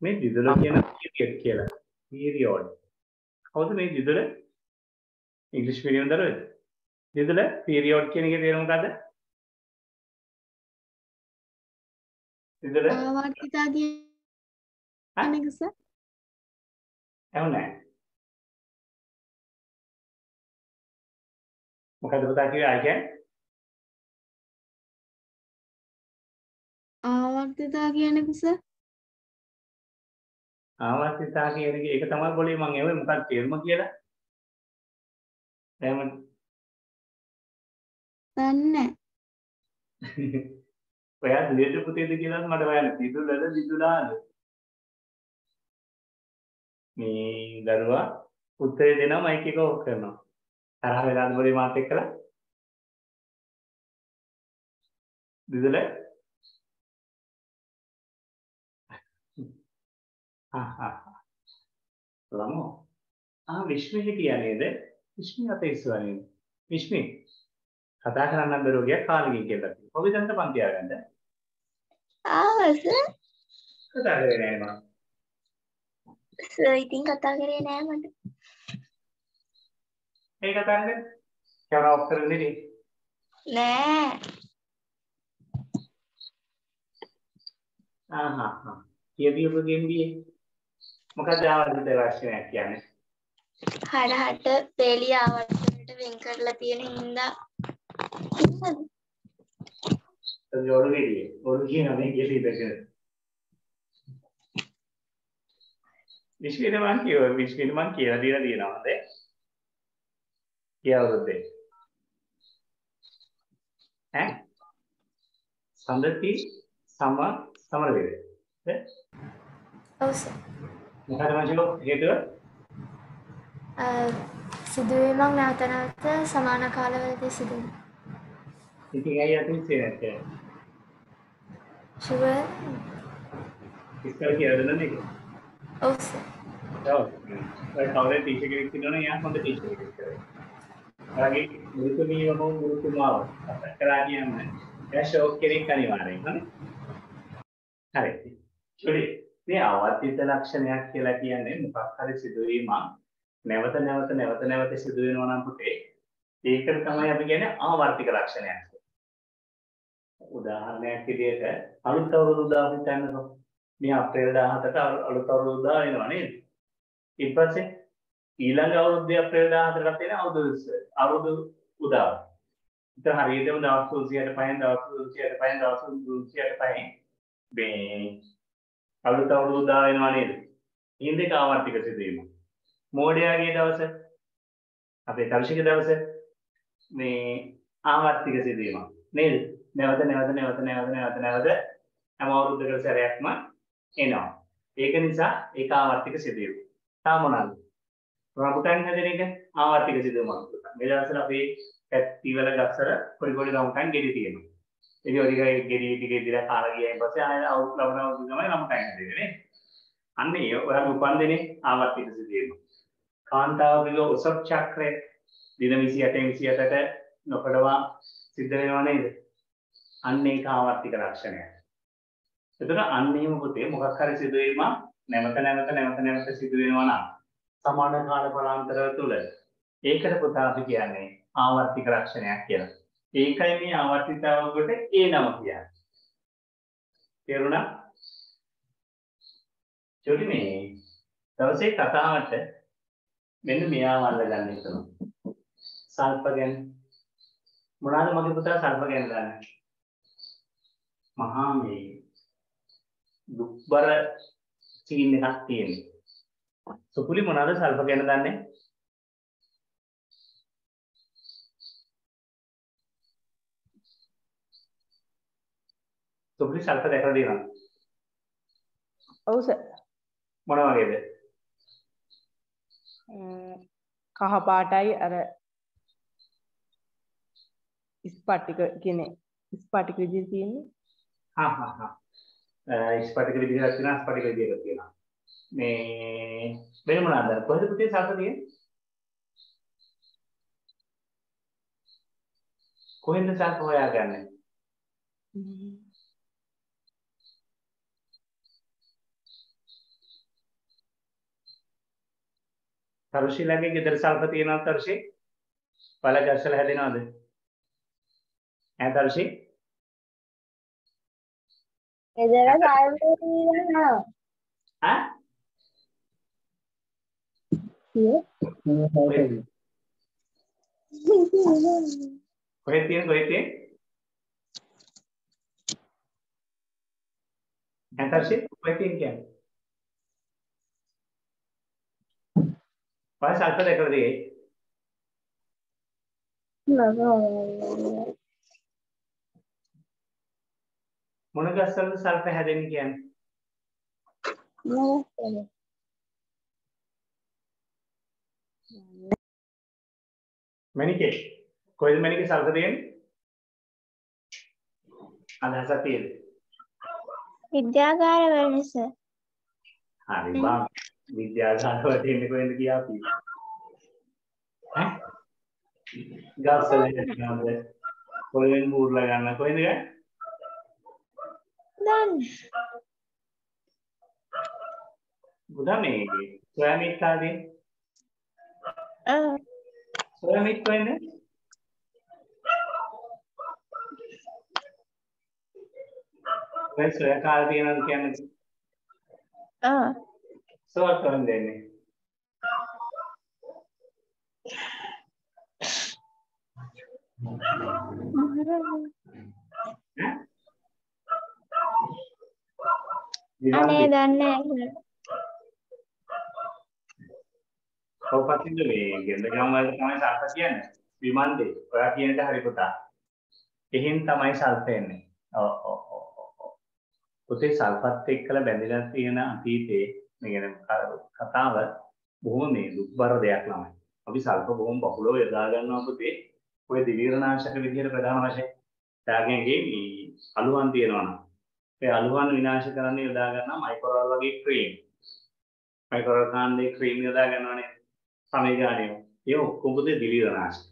A: මේ දිදුල කියන පීරියඩ් කියලා. පීරියඩ්. කවුද මේ දිදුල? ඉංග්‍රීසි මීඩියම් දරුවෙද? දිදුල පීරියඩ් කියන එකේ තේරුම මොකද්ද? දිදුල
D: ආවර්තිතා කියන එක සර්
A: ඇහුනේ නැහැ. මොකද්ද පුතා කිව්වේ ආයි කියන්නේ?
D: ආවර්තිතා කියන එක? සර්
A: ආවර්තිතා කියන එක? ඒක තමයි બોලේ මම එවෙ මොකක්ද තේරුම කියලා. එහෙම.
D: දන්නේ
A: ඔයා දුවේද පුතේද කියලා මට හොයන්න? දිදුලද දිදුලාද? මේ දරුවා උත්තරේ දෙනවා මයික් එක ඔෆ් කරනවා. තරහ වෙලාද පොඩි මාත් එක්කලා දිදුල ළමෝ ආ විශ්මය හිටියා නේද විශ්මය අතේ ඉස්සුවා නේද විශ්මය කතා කරන්න බැරුව ගියා කාලෙකින් කියලා කිව්වා. කොහොමද දැන් පන්ති ආගන්න?
D: ආවා සර්
A: කතා කරේ නෑ මම.
D: සර් ඉතින් කතා කරේ නෑ මට
A: ඒ කතා කරන්නේ. කැමරා ඔෆ් කරන්න නෙමෙයි.
D: නෑ
A: ආහා හා. කියවි ඔබ ගෙම්බියේ. මොකද ආවර්තිත ලක්ෂණයක් කියන්නේ?
D: හඩහට පේලිය ආවර්තනයට වෙන් කරලා තියෙන හින්දා
A: ඔරු ගෙඩියේ. ඔරු කියන මේ ගෙඩිය දෙකන. විශ්වින මං කියව විශ්වින මං කියලා දීලා තියෙනවා හොඳේ. කියවුරුද්ද? ඈ? සම්දති සම සමර වේද?
D: ඔව් සර්
A: මොකද මංජෝ හේතුව?
D: සිදුවීමක් නැවත නැවත සමාන කාලවලදී සිදුවෙන.
A: ඉතින් ඇයි අතින් නැත්තේ?
D: ෂුවර්
A: ඉස්සර කියලා දෙන්න නේද?
D: ඔව් සර්
A: ඔව්. ඒ කවුරුද ටීචර් කෙනෙක් ඉන්නවනේ යා හොඳ ටීචර් කෙනෙක් කරේ. එයාගේ ගුරුතුමියව හෝ ගුරුතුමාව කරලා කියන්නේ එයා ෂෝක් කෙනෙක් අනිවාර්යෙන් හරි. හරි. චුලි මේ ආවර්තිත ලක්ෂණයක් කියලා කියන්නේ මොකක් හරි සිදුවීමක් නැවත නැවත නැවත නැවත සිදු වෙනවා නම් පුතේ ඒකට තමයි අපි කියන්නේ ආවර්තික ලක්ෂණයක් කියලා. උදාහරණයක් විදිහට අලුත් අවුරුදු උදා හිතන්නකෝ. මේ අප්‍රේල් 17ට අලුත් අවුරුදු උදා වෙනවා නේද? ඊට පස්සේ ඊළඟ අවුරුද්දේ අප්‍රේල් 14ට තියෙන අවුරුදු අවුරුදු උදාව. ඉතින් හරියටම දවස් 365න් දවස් 365න් දවස් 365න් මේ අලුත් අවුරුදු උදා වෙනවා නේද? ඉන් දෙක ආවර්තික සිදුවීම. මෝඩයාගේ දවස අපේ දර්ශක දවස මේ ආවර්තික සිදුවීමක් නේද? නැවත නැවත නැවත නැවත නැවත නැවත හැම අවුරුද්දකට සැරයක්ම එනවා. ඒක නිසා ඒක ආවර්තික සිදුවීම. තා මොනවාද? රඹුටන් හැදෙන එක ආවර්තික සිදුවීමක්. මේ දවස්වල අපේ පැත්තිවල ගස්වල පොඩි පොඩි රඹුටන් ගෙඩි තියෙනවා. ඉතින් ඔය ටික ගෙඩි ටික ඉදිරිය කාලා ගියයින් පස්සේ ආයෙ අවුත් ලබන අවුරුදු තමයි රඹුටන් හැදෙන්නේ නේ. අන්න ඒ ඔයාගේ උපන්දිනේ ආවර්තික සිදුවීම. කාන්තාවගේ උසප් චක්‍රය දින 28 28ට නොකඩවා සිද්ධ වෙනව නේද? අන්න ඒක ආවර්තික ලක්ෂණයක්. එතකොට අන්න එහෙම පුතේ මොකක් හරි සිදුවීමක් නැවත නැවත නැවත නැවත සිදු වෙනවා නම් සමාන කාල පරාන්තර තුල ඒකට පුතා අපි කියන්නේ ආවර්තික ලක්ෂණයක් කියලා. ඒකයි මේ ආවර්තිතාවකට ඒ නම කියන්නේ. තේරුණා? චොටි මේ දවසේ කතාවට මෙන්න මෙයා වල්ල ගන්න හිතනවා. සල්ප ගැන මොනවාද මගේ පුතා සල්ප ගැන දන්නේ? මහා මේ දුක්බර සීන් එකක් තියෙනවා. සුපුලි මොනවාද සල්ප ගැන දන්නේ? සුපිරි සල්ෆර් දැකලා තියෙනවා.
E: ඔව් සර්
A: මොන වගේද?
E: කහ පාටයි අර ස්පටික කියන්නේ ස්පටික විදිහට තියෙන්නේ
A: හා හා හා. ස්පටික විදිහට තියෙනවා ස්පටික විදිහට තියෙනවා. මේ වෙන මොනවාද? කොහෙද පුතේ සල්ෆර් තියෙන්නේ? කොහෙන්ද සල්ෆර් හොයාගන්නේ? තරුෂිලගේ ගෙදර සල්ෆර් තියෙනවද තරුෂි? පළ ගැස්සලා හැදෙනවද? ඈ තරුෂි?
D: එදර සල්පතිනවා
A: ඈ? කොහෙද තියෙන්නේ කොහෙද තියෙන්නේ? ඈ තරුෂි කොහෙද තියෙන්නේ කියන්නේ? පළ සල්ෆර් දැකලා තියෙන්නේ? මොන ගස්වලද සල්ෆර් හැදෙන්නේ කියන්නේ? මැනිකේ කොහෙද මැනිකේ සල්ෆර් තියෙන්නේ? අදහසක් තියෙන්නේ.
D: විද්‍යාගාර වෙනස
A: හරි බං විද්‍යාගාරවලට එන්නේ කොහෙන්ද කියා අපි ඈ? ගස්වල හැදෙනවද කොහෙන් බූර්ලා ගන්න කොහෙන්ද ගන්නේ?
D: දන්න.
A: බුදා මේ සොයාමිත් කාදේ සොයාමිත් කොහෙන්ද ඔය සොයා කාලා තියෙනවද කියන්නේ සොයා කරන් දෙන්නේ.
D: අනේ දන්නේ
A: ඔව් පස්සින්ද මේ ගෙන්දගම් වල තමයි සල්ෆර් කියන්නේ. විමන්දේ. ඔයා කියන එක හරි පුතා. එහෙන් තමයි සල්ෆර් එන්නේ. ඔව් ඔව් ඔව් ඔව්. පුතේ සල්ෆත් එක්කලා බැඳලා තියෙන අතීතේ මේ ගැන කතාව බොහොම මේ දුක්බර දෙයක් ළමයි. අපි සල්ෆර් බොහොම බහුලව යොදා ගන්නවා පුතේ. ඔය දිවීරනාශක විදිහට ප්‍රධාන වශයෙන් ත්‍යාගයන්ගේ මේ අලුවන් තියෙනවා නම්. ඒ අලුවන් විනාශ කරන්න යොදා ගන්නවා මයික්‍රෝල් වගේ ක්‍රීම්. මයික්‍රෝල් කාණ්ඩේ ක්‍රීම් යොදා ගන්නවානේ සමය ගානේ. ඒ ඔක්කොම පුතේ දිවීරනාශක.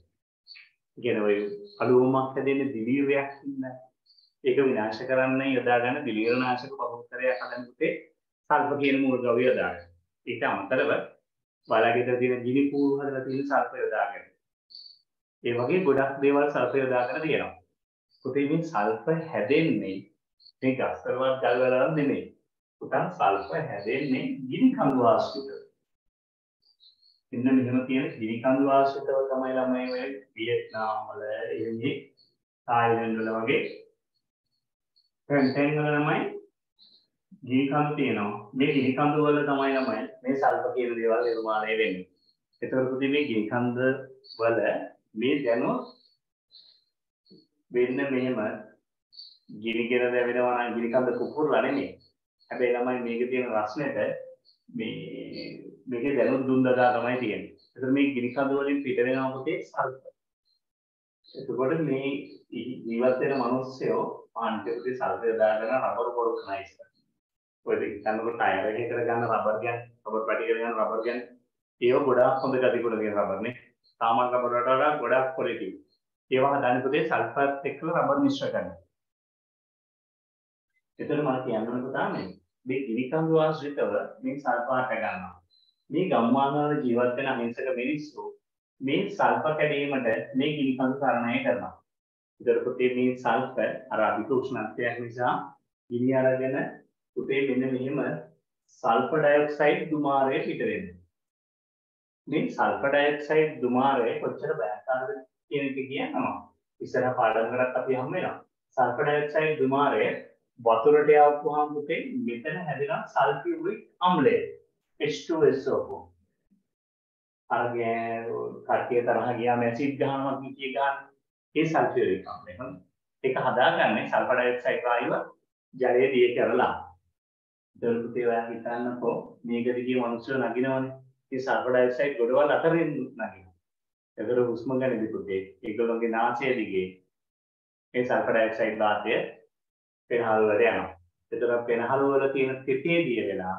A: කියන ඔය අලුවමක් හැදෙන්නේ දිවීරයක් ඉන්න. ඒක විනාශ කරන්න යොදා ගන්න දිවීරනාශක බහුතරයක් හදන පුතේ සල්ෆර් කියන මූල ද්‍රව්‍ය යොදා ගන්න. ඊට අමතරව බලාගෙදර තියෙන ගිනි කූරු හදලා තියෙන සල්ෆර් යොදාගෙන ඒ වගේ ගොඩක් දේවල් සල්ෆර් යොදාගෙන තියෙනවා. පුතේ මේ සල්ෆර් හැදෙන්නේ මේ ගස්තරවත් ගල් වල නෙමෙයි. පුතා සල්ෆර් හැදෙන්නේ ගිනි කඳු ආශ්‍රිතව. ඉන්න මෙහෙම තියෙන ගිනි කඳු ආශ්‍රිතව තමයි ළමයි ඔය වියට්නාම් වල එන්නේ තායිලන්ඩ් වල වගේ තැන් තැන් වල ළමයි ගිනි කඳු තියෙනවා. මේ ගිනි කඳු වල තමයි ළමයි මේ සල්ෆර් කියන දේවල් නිර්මාණය වෙන්නේ. ඒතකොට පුතේ මේ ගිනි කඳ වල මේ දැනුව වෙන්න මෙහෙම ගිනිගෙන දැවෙනවා නම් ගිනි කඳ කුපුරලා නෙමෙයි. හැබැයි ළමයි මේකේ තියෙන රස්නෙට මේ මේකේ දැනුත් දුන් දදා තමයි තියෙන්නේ. ඒතර මේ ගිනි කඳ වලින් පිට වෙනවා පුතේ සල්ෆර්. එතකොට මේ ජීවත් වෙන මිනිස්සයෝ පාන්තිපුතේ සල්ෆර් දාගෙන රබර් පොල් කනයි ඉස්සර. ඔය දෙක ගන්නකොට ටයර් එකේ කරගන්න රබර් ගෑන්, රබර් පැටි කරගන්න රබර් ගෑන්. ඒව ගොඩාක් හොඳ ගතිගුණ තියෙන රබර් නේ. සාමාන්‍ය රබර් වලට වඩා ගොඩාක් පොලිටිව්. ඒවා හදන්න පුතේ සල්ෆර් එක්කලා රබර් මිශ්‍ර කරනවා. එතන මම කියන්න ඕන පුතා මේ මේ ගිනිකඳු ආශ්‍රිතව මේ සල්ෆාට ගන්නවා. මේ ගම්මානවල ජීවත් වෙන අහිංසක මිනිස්සු මේ සල්ෆර් කැඩීමට මේ ගිනිකඳු තරණය කරනවා. ඒතර පුතේ මේ සල්ෆර් අර අධික උෂ්ණත්වයක් නිසා ගිනි අරගෙන පුතේ මෙන්න මෙහෙම සල්ෆර් ඩයොක්සයිඩ් දුමාරය පිට වෙනවා. මේ සල්ෆර් ඩයොක්සයිඩ් දුමාරය කොච්චර භයානකද කියන එක කියනවා. ඉස්සර පාඩම් කරත් අපි හම් වෙනවා. සල්ෆර් ඩයොක්සයිඩ් දුමාරය වතුරට යවපුවාම පුතේ මෙතන හැදෙන සල්ෆියුරික් අම්ලය H2SO4 අරගෙන කට්ටිය තරහ ගියාම ඇසිඩ් ගහනවා කිය ගන්න ඒ සල්ෆියුරික් අම්ලය හරි ඒක හදාගන්නේ සල්ෆර් ඩයොක්සයිඩ් වායුව ජලය දිය කරලා දොර පුතේ ඔයා හිතන්නකෝ. මේක දිගේ මිනිස්සු නගිනවනේ. ඒ සල්ෆර් ඩයොක්සයිඩ් ගොඩවල් අතරින් නගිනවා. ඒකට හුස්ම ගන්නදී පුතේ ඒගොල්ලෝගේ නාසය දිගේ. ඒ සල්ෆර් ඩයොක්සයිඩ් වාතය පෙනහල් වලට යනවා. එතකොට පෙනහල් වල තියෙන තෙතේ දිය වෙලා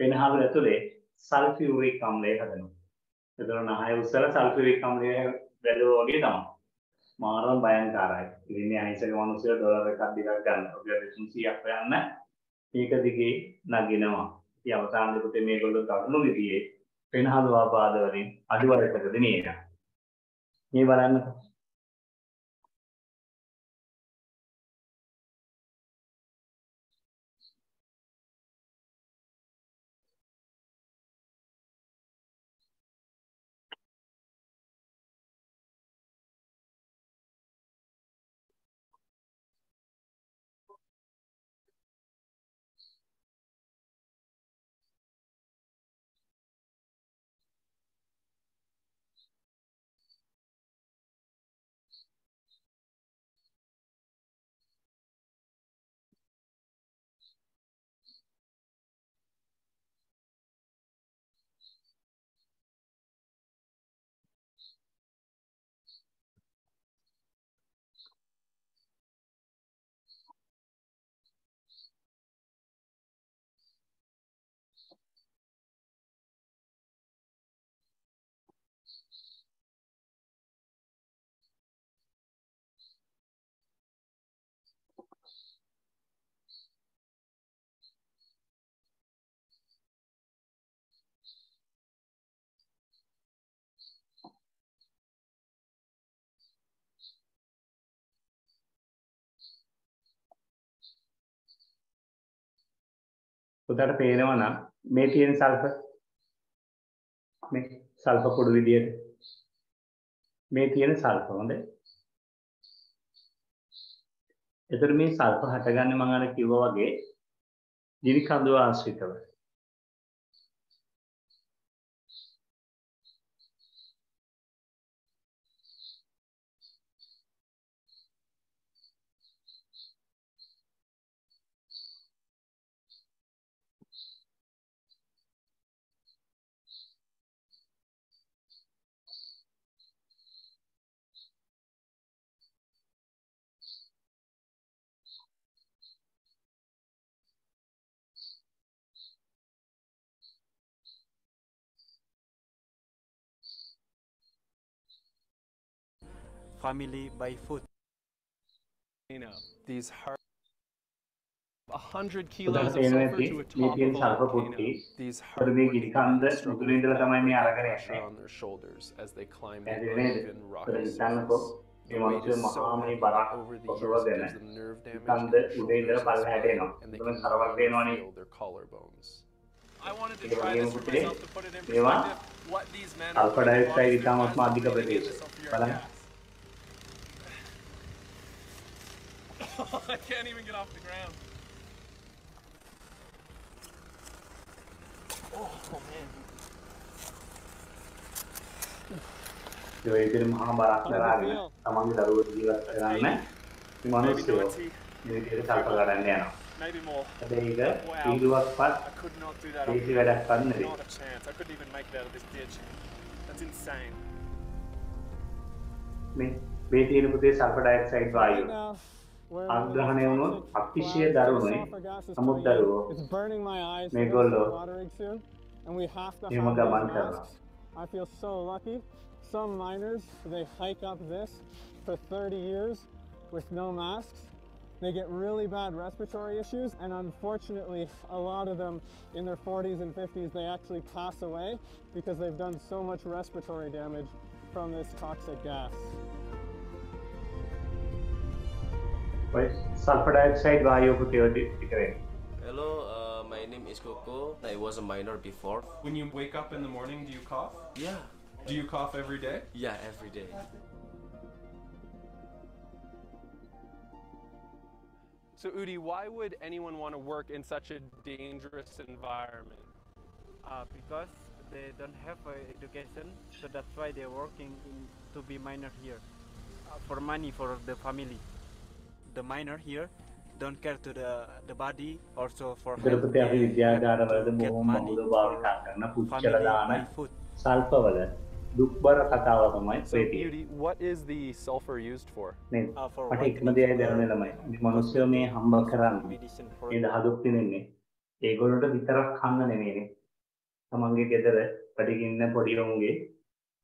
A: පෙනහල් ඇතුලේ සල්ෆියුරික් අම්ලය හදනවා. එතකොට නහය උස්සලා සල්ෆියුරික් අම්ලය වැළුවා වගේ තමයි. මාරම භයංකාරයි. ඉතින් මේ අහිංසක මිනිස්සු ඩොලර් එකක් දෙකක් ගන්න. රුපියල් 300ක් හොයන්න මේක දිගේ නගිනවා. ඉතින් අවසානයේ පුතේ මේගොල්ලෝ දරුණු විදිහේ පෙනහළු ආබාධ වලින් අඩුවරකටද නේද? මේ බලන්නකෝ. පුතාට පේනවා නම් මේ තියෙන සල්ෆර් මේ සල්ෆර් කුඩු විදියට මේ තියෙන සල්ෆර් හොඳයි. එතකොට මේ සල්ෆර් හටගන්නේ මම අර කිව්වා වගේ දිවි කඳුව ආශ්‍රිතව.
F: Family by foot.
G: You know, these hard. A hundred
A: පුතාට
G: kilos of
A: පේනවා
G: sulfur
A: ඇති
G: to a
A: මේ
G: top
A: තියෙන
G: of a
A: සල්ෆර්
G: volcano.
A: කුට්ටි
G: These
A: ඒතර මේ
G: hardworking
A: ගිනිකන්ද
G: men struggle
A: මුදුනේ ඉඳලා
G: with
A: තමයි මේ අරගෙන
G: pressure
A: යන්නේ.
G: on their shoulders as they climb the
A: පැහැදිලි නේද?
G: uneven
A: ඒතර
G: rocky
A: හිතන්නකෝ
G: surface.
A: මේ
G: The weight
A: මිනිස්සු
G: is so
A: මහා මේ
G: heavy
A: බරක්
G: over the years it
A: ඔසවගෙන
G: gives them nerve damage
A: කන්ද
G: to their
A: උඩේ ඉඳලා
G: shoulders and
A: පල්ලෙහාට
G: spine,
A: එනවා.
G: and they
A: එතකොට
G: can
A: කරවක්
G: barely
A: පේනවනේ.
G: feel their collarbones.
F: I wanted to
A: ඒක
F: try
A: වගේම
F: this for
A: පුතේ
F: myself to put it in
A: මේවා
F: perspective. What these men are
A: sulphur
F: gas. I can't even get off the ground. Oh man.
A: ඒ විදිහට මහා බරක් දරාගෙන තමන්ගේ දරුවෝ ජීවත් කරගන්න මේ
F: Maybe
A: මිනිස්සු
F: 90,
A: මේ විදිහට සල්ෆර් ගන්න යනවා.
F: maybe more.
A: හැබැයි ඒක පීඩුවක්වත්
F: I could not do that. on
A: දේශි
F: my own.
A: වැඩක්වත් නෙවෙයි.
F: Not a chance. I couldn't even make it out of this ditch. That's insane.
A: මේ මේ තියෙන පුතේ සල්ෆර් ඩයොක්සයිඩ් වායුව ಆಗ್ರಹಣೆಯನ್ನು ಅತಿಶಯ ದಾರುಣೆ ಸಮುದ್ರವು ಮೇಘೋಲು ನಿಮಗೆ ಮಂತರ
H: I feel so lucky. Some miners, they hike up this for 30 years with no masks. They get really bad respiratory issues, and unfortunately, a lot of them in their 40s and 50s, they actually pass away because they've done so much respiratory damage from this toxic gas.
A: Sulphur dioxide वायु को
I: Hello, uh, my name is Coco. I was a minor before.
G: When you wake up in the morning, do you cough?
I: Yeah.
G: Do you cough every day?
I: Yeah, every day.
G: So Udi, why would anyone want to work in such a dangerous environment?
J: Uh, because they don't have uh, education, so that's why they're working in, to be minor here uh, for money for the family. The minor here, don't care to the the body also for
A: ඒතර
J: health
A: පුතේ අපි
J: they
A: විද්‍යාගාරවලද බොහොම
J: money
A: බහුල
J: for
A: භාවිතා කරන පුච්චල
J: family
A: දාන
J: buy food
A: සල්පවල දුක්බර කතාව තමයි මට එකම දෙයයි
J: for
A: දැනුනේ ළමයි. මේ මිනිස්සු මේ හම්බ කරන්නේ මේ දහදුක් දිනෙන්නේ. ඒගොල්ලන්ට විතරක් කන්න නෙමෙයිනේ. තමන්ගේ ගෙදර පඩිකින්න පොඩි උන්ගේ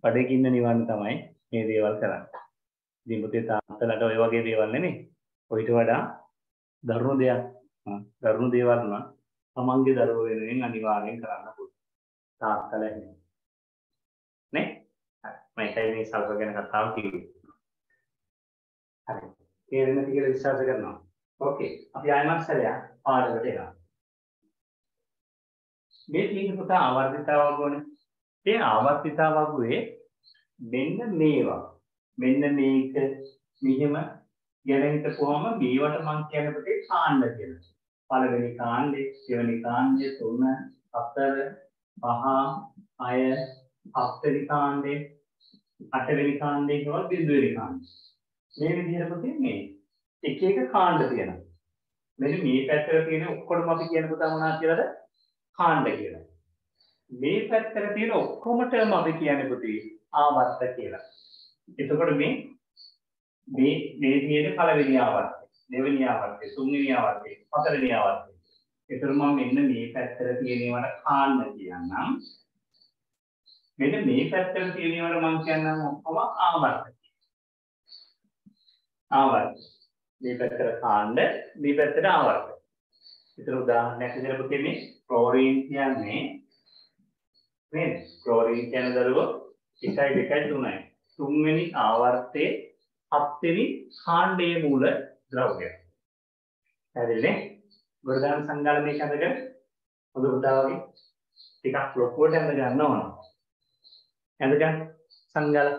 A: පඩිකින්න නිවන්න තමයි මේ දේවල් කරන්නේ. පුතේ තාත්තලාට ඔය වගේ දේවල් නෙමෙයි. ඔයිට වඩා දරුණු දෙයක් හ්ම්, දරුණු දේවල් නම් තමන්ගේ දරුවෝ වෙනුවෙන් අනිවාර්යෙන් කරන්න පුළුවන්. තාත්තලා එහෙම. නේ? හරි. මම ඒකයි මේ සල්ප ගැන කතාව කිව්වේ. හරි. තේරෙන ටික විශ්වාස කරනවා. ඕකේ. අපි ආයෙමත් සැරයක් පාඩමට එනවා. මේ තියෙන පුතා ආවර්තිතාවක් ඕනේ. ඒ ආවර්තිතාවකුවේ මෙන්න මේවා. මෙන්න මේක මෙහෙම ගැන හිතපුවම මේවට මං කියන පුතේ කාණ්ඩ කියලා. පළවෙනි කාණ්ඩේ, දෙවෙනි කාණ්ඩේ, තුන, හතර, පහ, හය, හත්වෙනි කාණ්ඩේ, අටවෙනි කාණ්ඩේ කියවල බිඳුවෙනි කාණ්ඩේ. මේ විදිහට පුතේ මේ එක එක කාණ්ඩ තියෙනවා. මෙන්න මේ පැත්තට තියෙන ඔක්කොම අපි කියන පුතා මොනවද කියලාද? කාණ්ඩ කියලා. මේ පැත්තට තියෙන ඔක්කොමටම අපි කියන්නේ පුතේ ආවර්ත කියලා. එතකොට මේ මේ මේ තියෙන පළවෙනි ආවර්තය, දෙවෙනි ආවර්තය, තුන්වෙනි ආවර්තය, හතරවෙනි ආවර්තය. ඒතර මම මෙන්න මේ පැත්තට තියෙනවට කාණ්ඩ කියන්නම්. මෙන්න මේ පැත්තට තියෙනවට මම කියන්නම් ඔක්කොම ආවර්ත. ආවර්ත. මේ පැත්තට කාණ්ඩ, මේ පැත්තට ආවර්ත. ඒතර උදාහරණයක් විදිහට පුතේ මේ ක්ලෝරින් කියන්නේ නේද? ක්ලෝරින් කියන දරුවෝ 1 2 3යි. තුන්වෙනි ආවර්තයේ හත්වෙනි කාණ්ඩයේ මූල ද්‍රව්‍යය. හරිනේ? ගොඩදාන සංගාලනයේ කඳගෙන හොඳ පුතා වගේ ටිකක් ලොකුවට ඇඳ ගන්න ඕන. ඇඳගන්න සංගාල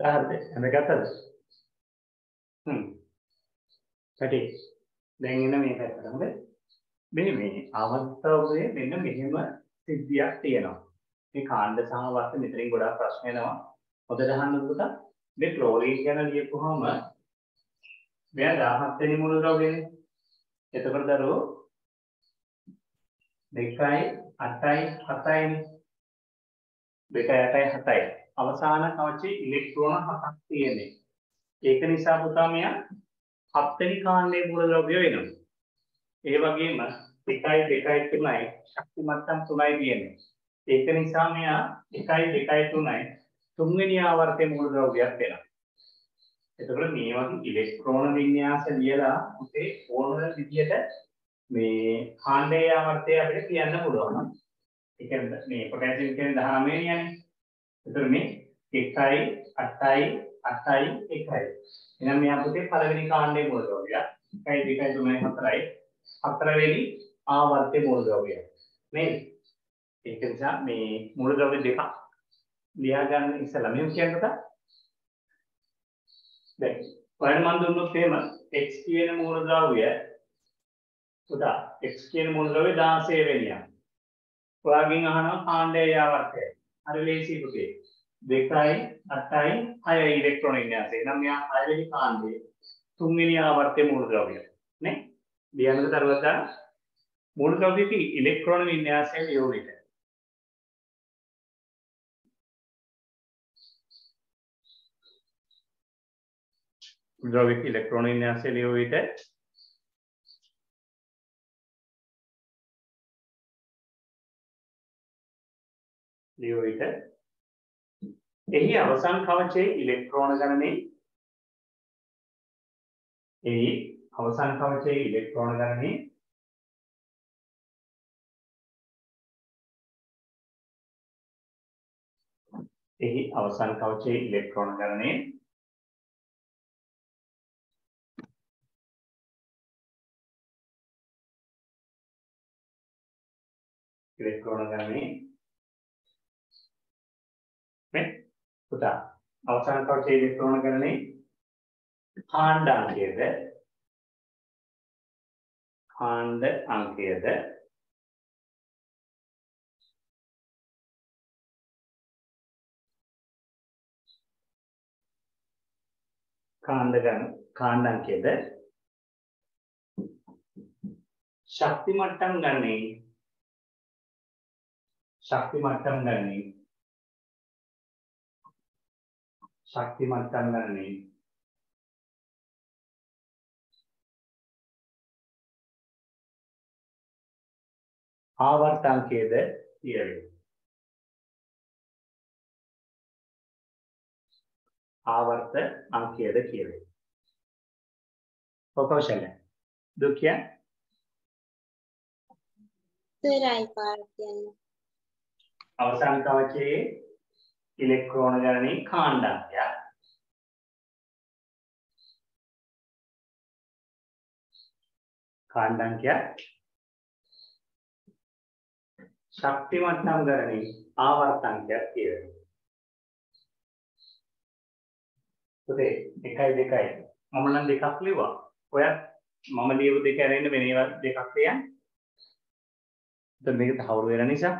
A: හරිද හැමගත්තද හ්ම්. පැටි දැන් එන මේ පැත්තට හොඳ මෙන්න මේ අවස්ථාවේ මෙන්න මෙහෙම සිද්ධියක් තියෙනවා. මේ කාණ්ඩ සහ වස්තු මෙතනින් ගොඩාක් ප්‍රශ්න එනවා. හොඳට අහන්න පුතා මේ ක්ලෝරින් ගැන ලියපුවාම මෙයා 17 වෙනි මූලද්‍රව්‍යනේ එතකොට දරුවෝ 2යි 8යි 7යිනේ 2යි 8යි 7යි අවසාන කවචේ ඉලෙක්ට්‍රෝන හතක් තියෙන්නේ ඒක නිසා පුතා මෙයා හත්වෙනි කාණ්ඩයේ මූලද්‍රව්‍ය වෙනවා ඒ වගේම 1යි 2යි 3යි ශක්ති මට්ටම් 3යි තියෙන්නේ ඒක නිසා මෙයා 1යි 2යි 3යි තුන්වෙනි ආවර්තයේ මූලද්‍රව්‍යයක් වෙනවා එතකොට මේ වගේ ඉලෙක්ට්‍රෝන වින්‍යාස ලියලා පුතේ ඕන විදියට මේ කාණ්ඩයේ ආවර්තය අපිට කියන්න පුළුවන්. ඒ කියන්නේ මේ පොටැසියම් කියන්නේ 19 වෙනියනේ. එතකොට මේ 1යි 8යි 8යි 1යි. එහෙනම් මේ අපිට පළවෙනි කාණ්ඩයේ මූලද්‍රව්‍ය 1යි 2යි 3යි 4යි හතරවෙනි ආවර්තයේ මූලද්‍රව්‍ය. නේද? ඒක නිසා මේ මූලද්‍රව්‍ය දෙකක් ලියා ගන්න ඉස්සලා මෙහෙම කියන්නකෝ. දැන් ඔයාලට මම දුන්නොත් එහෙම x කියන මූලද්‍රව්‍ය පුතා x කියන මූලද්‍රව්‍ය 16 වෙනියක්. ඔයාගෙන් අහනවා කාණ්ඩයේ ආවර්තය. හරි ලේසි පුතේ. 2යි 8යි 6යි ඉලෙක්ට්‍රෝන වින්‍යාසය. නම් මෙයා 6 වෙනි කාණ්ඩයේ තුන්වෙනි ආවර්තයේ මූලද්‍රව්‍ය. නේ? ලියන්නද දරුවක් දාන්න. මූලද්‍රව්‍යක ඉලෙක්ට්‍රෝන වින්‍යාසය ලියුවිට. ද්‍රවික ඉලෙක්ට්‍රෝන වින්‍යාසය ලියව විට ලියව විට එහි අවසන් කවචයේ ඉලෙක්ට්‍රෝන ගණනේ. එහි අවසන් කවචයේ ඉලෙක්ට්‍රෝන ගණනේ. එහි අවසන් කවචයේ ඉලෙක්ට්‍රෝන ගණනේ. ඉලෙක්ට්‍රෝන ගණනේ. මේ පුතා. අවසාන කවචේ ඉලෙක්ට්‍රෝන ගණනේ කාණ්ඩ අංකයද කාණ්ඩ අංකයද? කාණ්ඩ ගණ කාණ්ඩ අංකයද ශක්ති මට්ටම් ගන්නේ. ශක්ති මට්ටම් ගන්නේ. ශක්ති මට්ටම් ගන්නේ ආවර්තාංකයේද කියවේ. ආවර්ත අංකයේද කියවේ. කෞශල්‍ය දුක්ඛය?
K: සරයි පාර කියන්න.
A: අවසාන කවචයේ ඉලෙක්ට්‍රෝන ගණනේ කාණ්ඩාංකය කාණ්ඩාංකය ශක්ති මට්ටම් ගණනේ ආවර්තංකයක් කියවෙනවා. පුතේ 1යි 2යි මම නම් දෙකක් ලිව්වා. ඔයත් මම ලියපු දෙක අරින්න වෙන ඒවා දෙකක් ලියන්න. දැන් මේක තහවුරු වෙන නිසා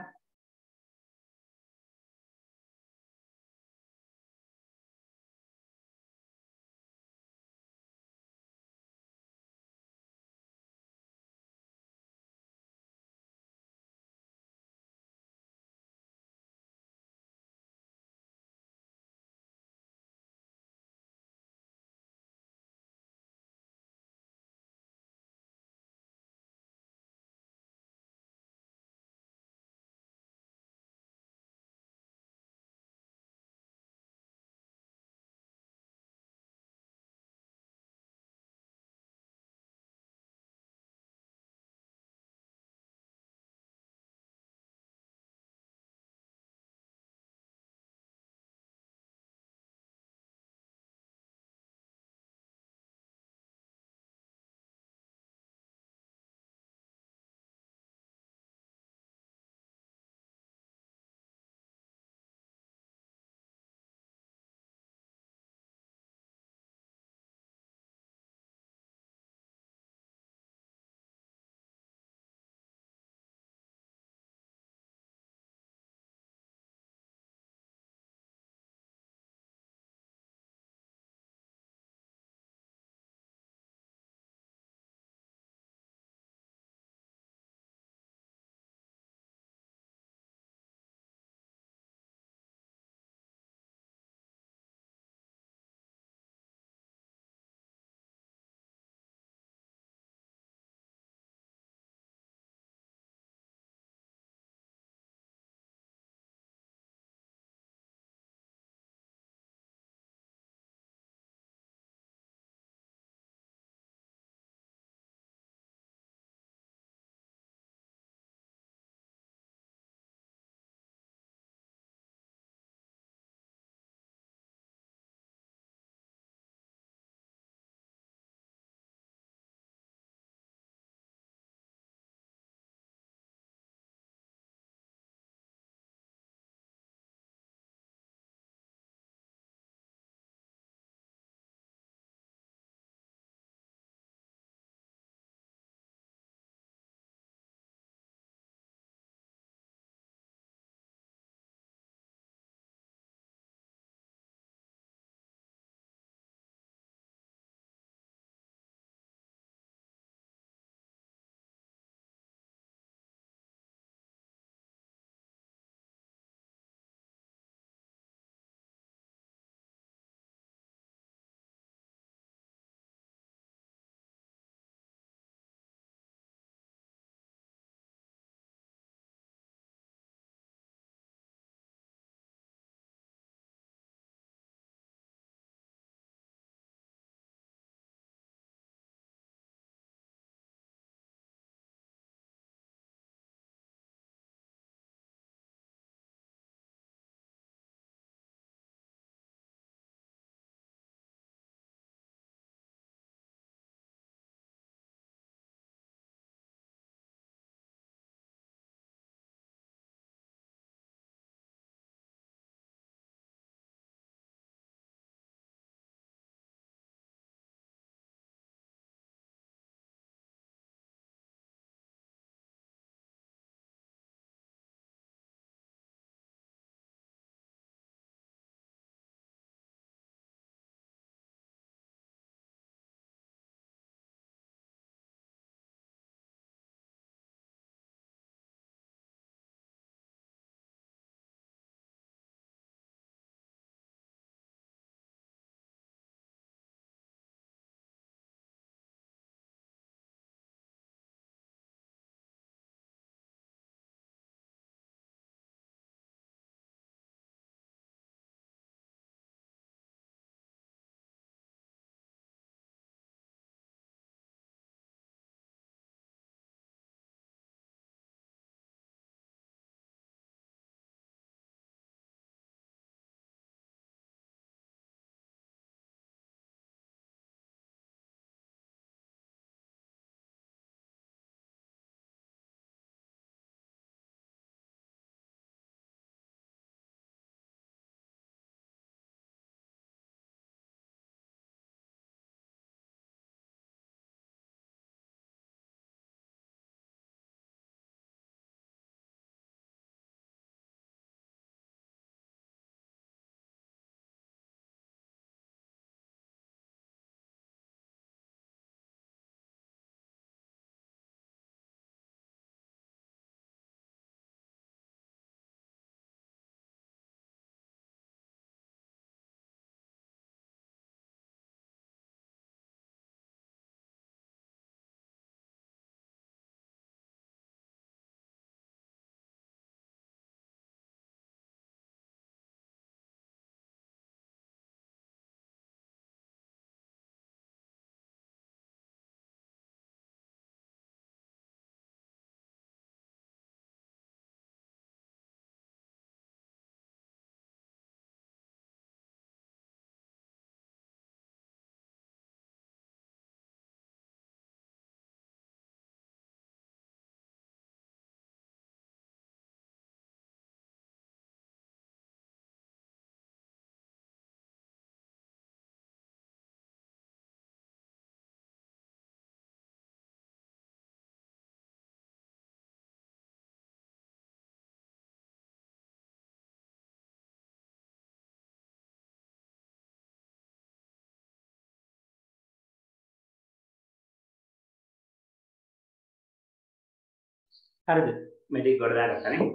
A: හරිද? මේ ටික කොට දාගත්තානේ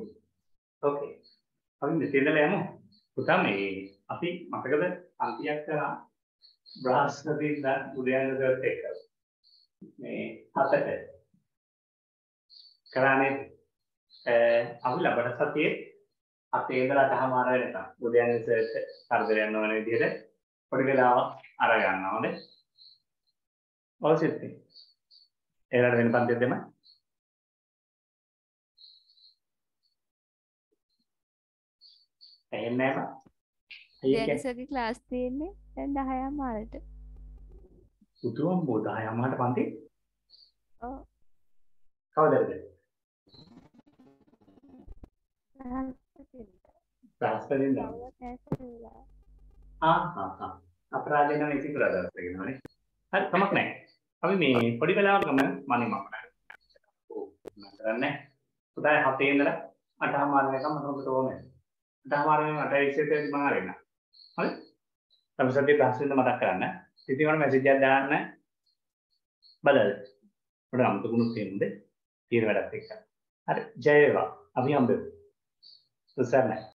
A: ඕකේ අපි මෙතන ඉඳලා යමු. පුතා මේ අපි මතකද පන්තියක් කරා බ්‍රහස්පතින්දා උදෑසනට එක්ක මේ හතට කරානේ අපි ලබන සතියේ අපේ ඉඳලා අටහමාර වෙනකම් උදෑසනට කරදරයක් නොවන විදිහට පොඩි වෙලාවක් අර ගන්නවා හොඳේ. ඔය සිත්තේ ඒකට වෙන පන්තියක් දෙන්න. ඇහෙන්නේ නැහැ අයියේ
L: දැනසගේ ක්ලාස් තියෙන්නේ දැන් 10 මාරට.
A: උතුම් බෝධය අම්මාට පන්ති?
L: ඔව්.
A: කවදද?
L: බ්‍රහස්පතින්දා.
A: ආ ආ ආ. අපරාධ නම් ඉතින් කරලා දවස් දෙකනවනේ හරි කමක් නැහැ. අපි මේ පොඩි වෙලාවක ගම මනේ මම මම කරන්නේ. පුතා හතේ ඉඳලා අටහමාර වෙනකම් මම ඔබට ඕනේ අටහමාර වෙනකම් අට විශේෂයෙන් මම අරගෙන හරි? අපි සතිය ප්‍රශ්නෙට මතක් කරන්න. ඉතින් මම මැසේජ් එකක් දාන්න. බලන්න. පොඩ අමතකුණුත් තියෙනුද තියෙන වැඩත් එක්ක. හරි. ජය වේවා. අපි හම්බෙමු. සුසර්ණයි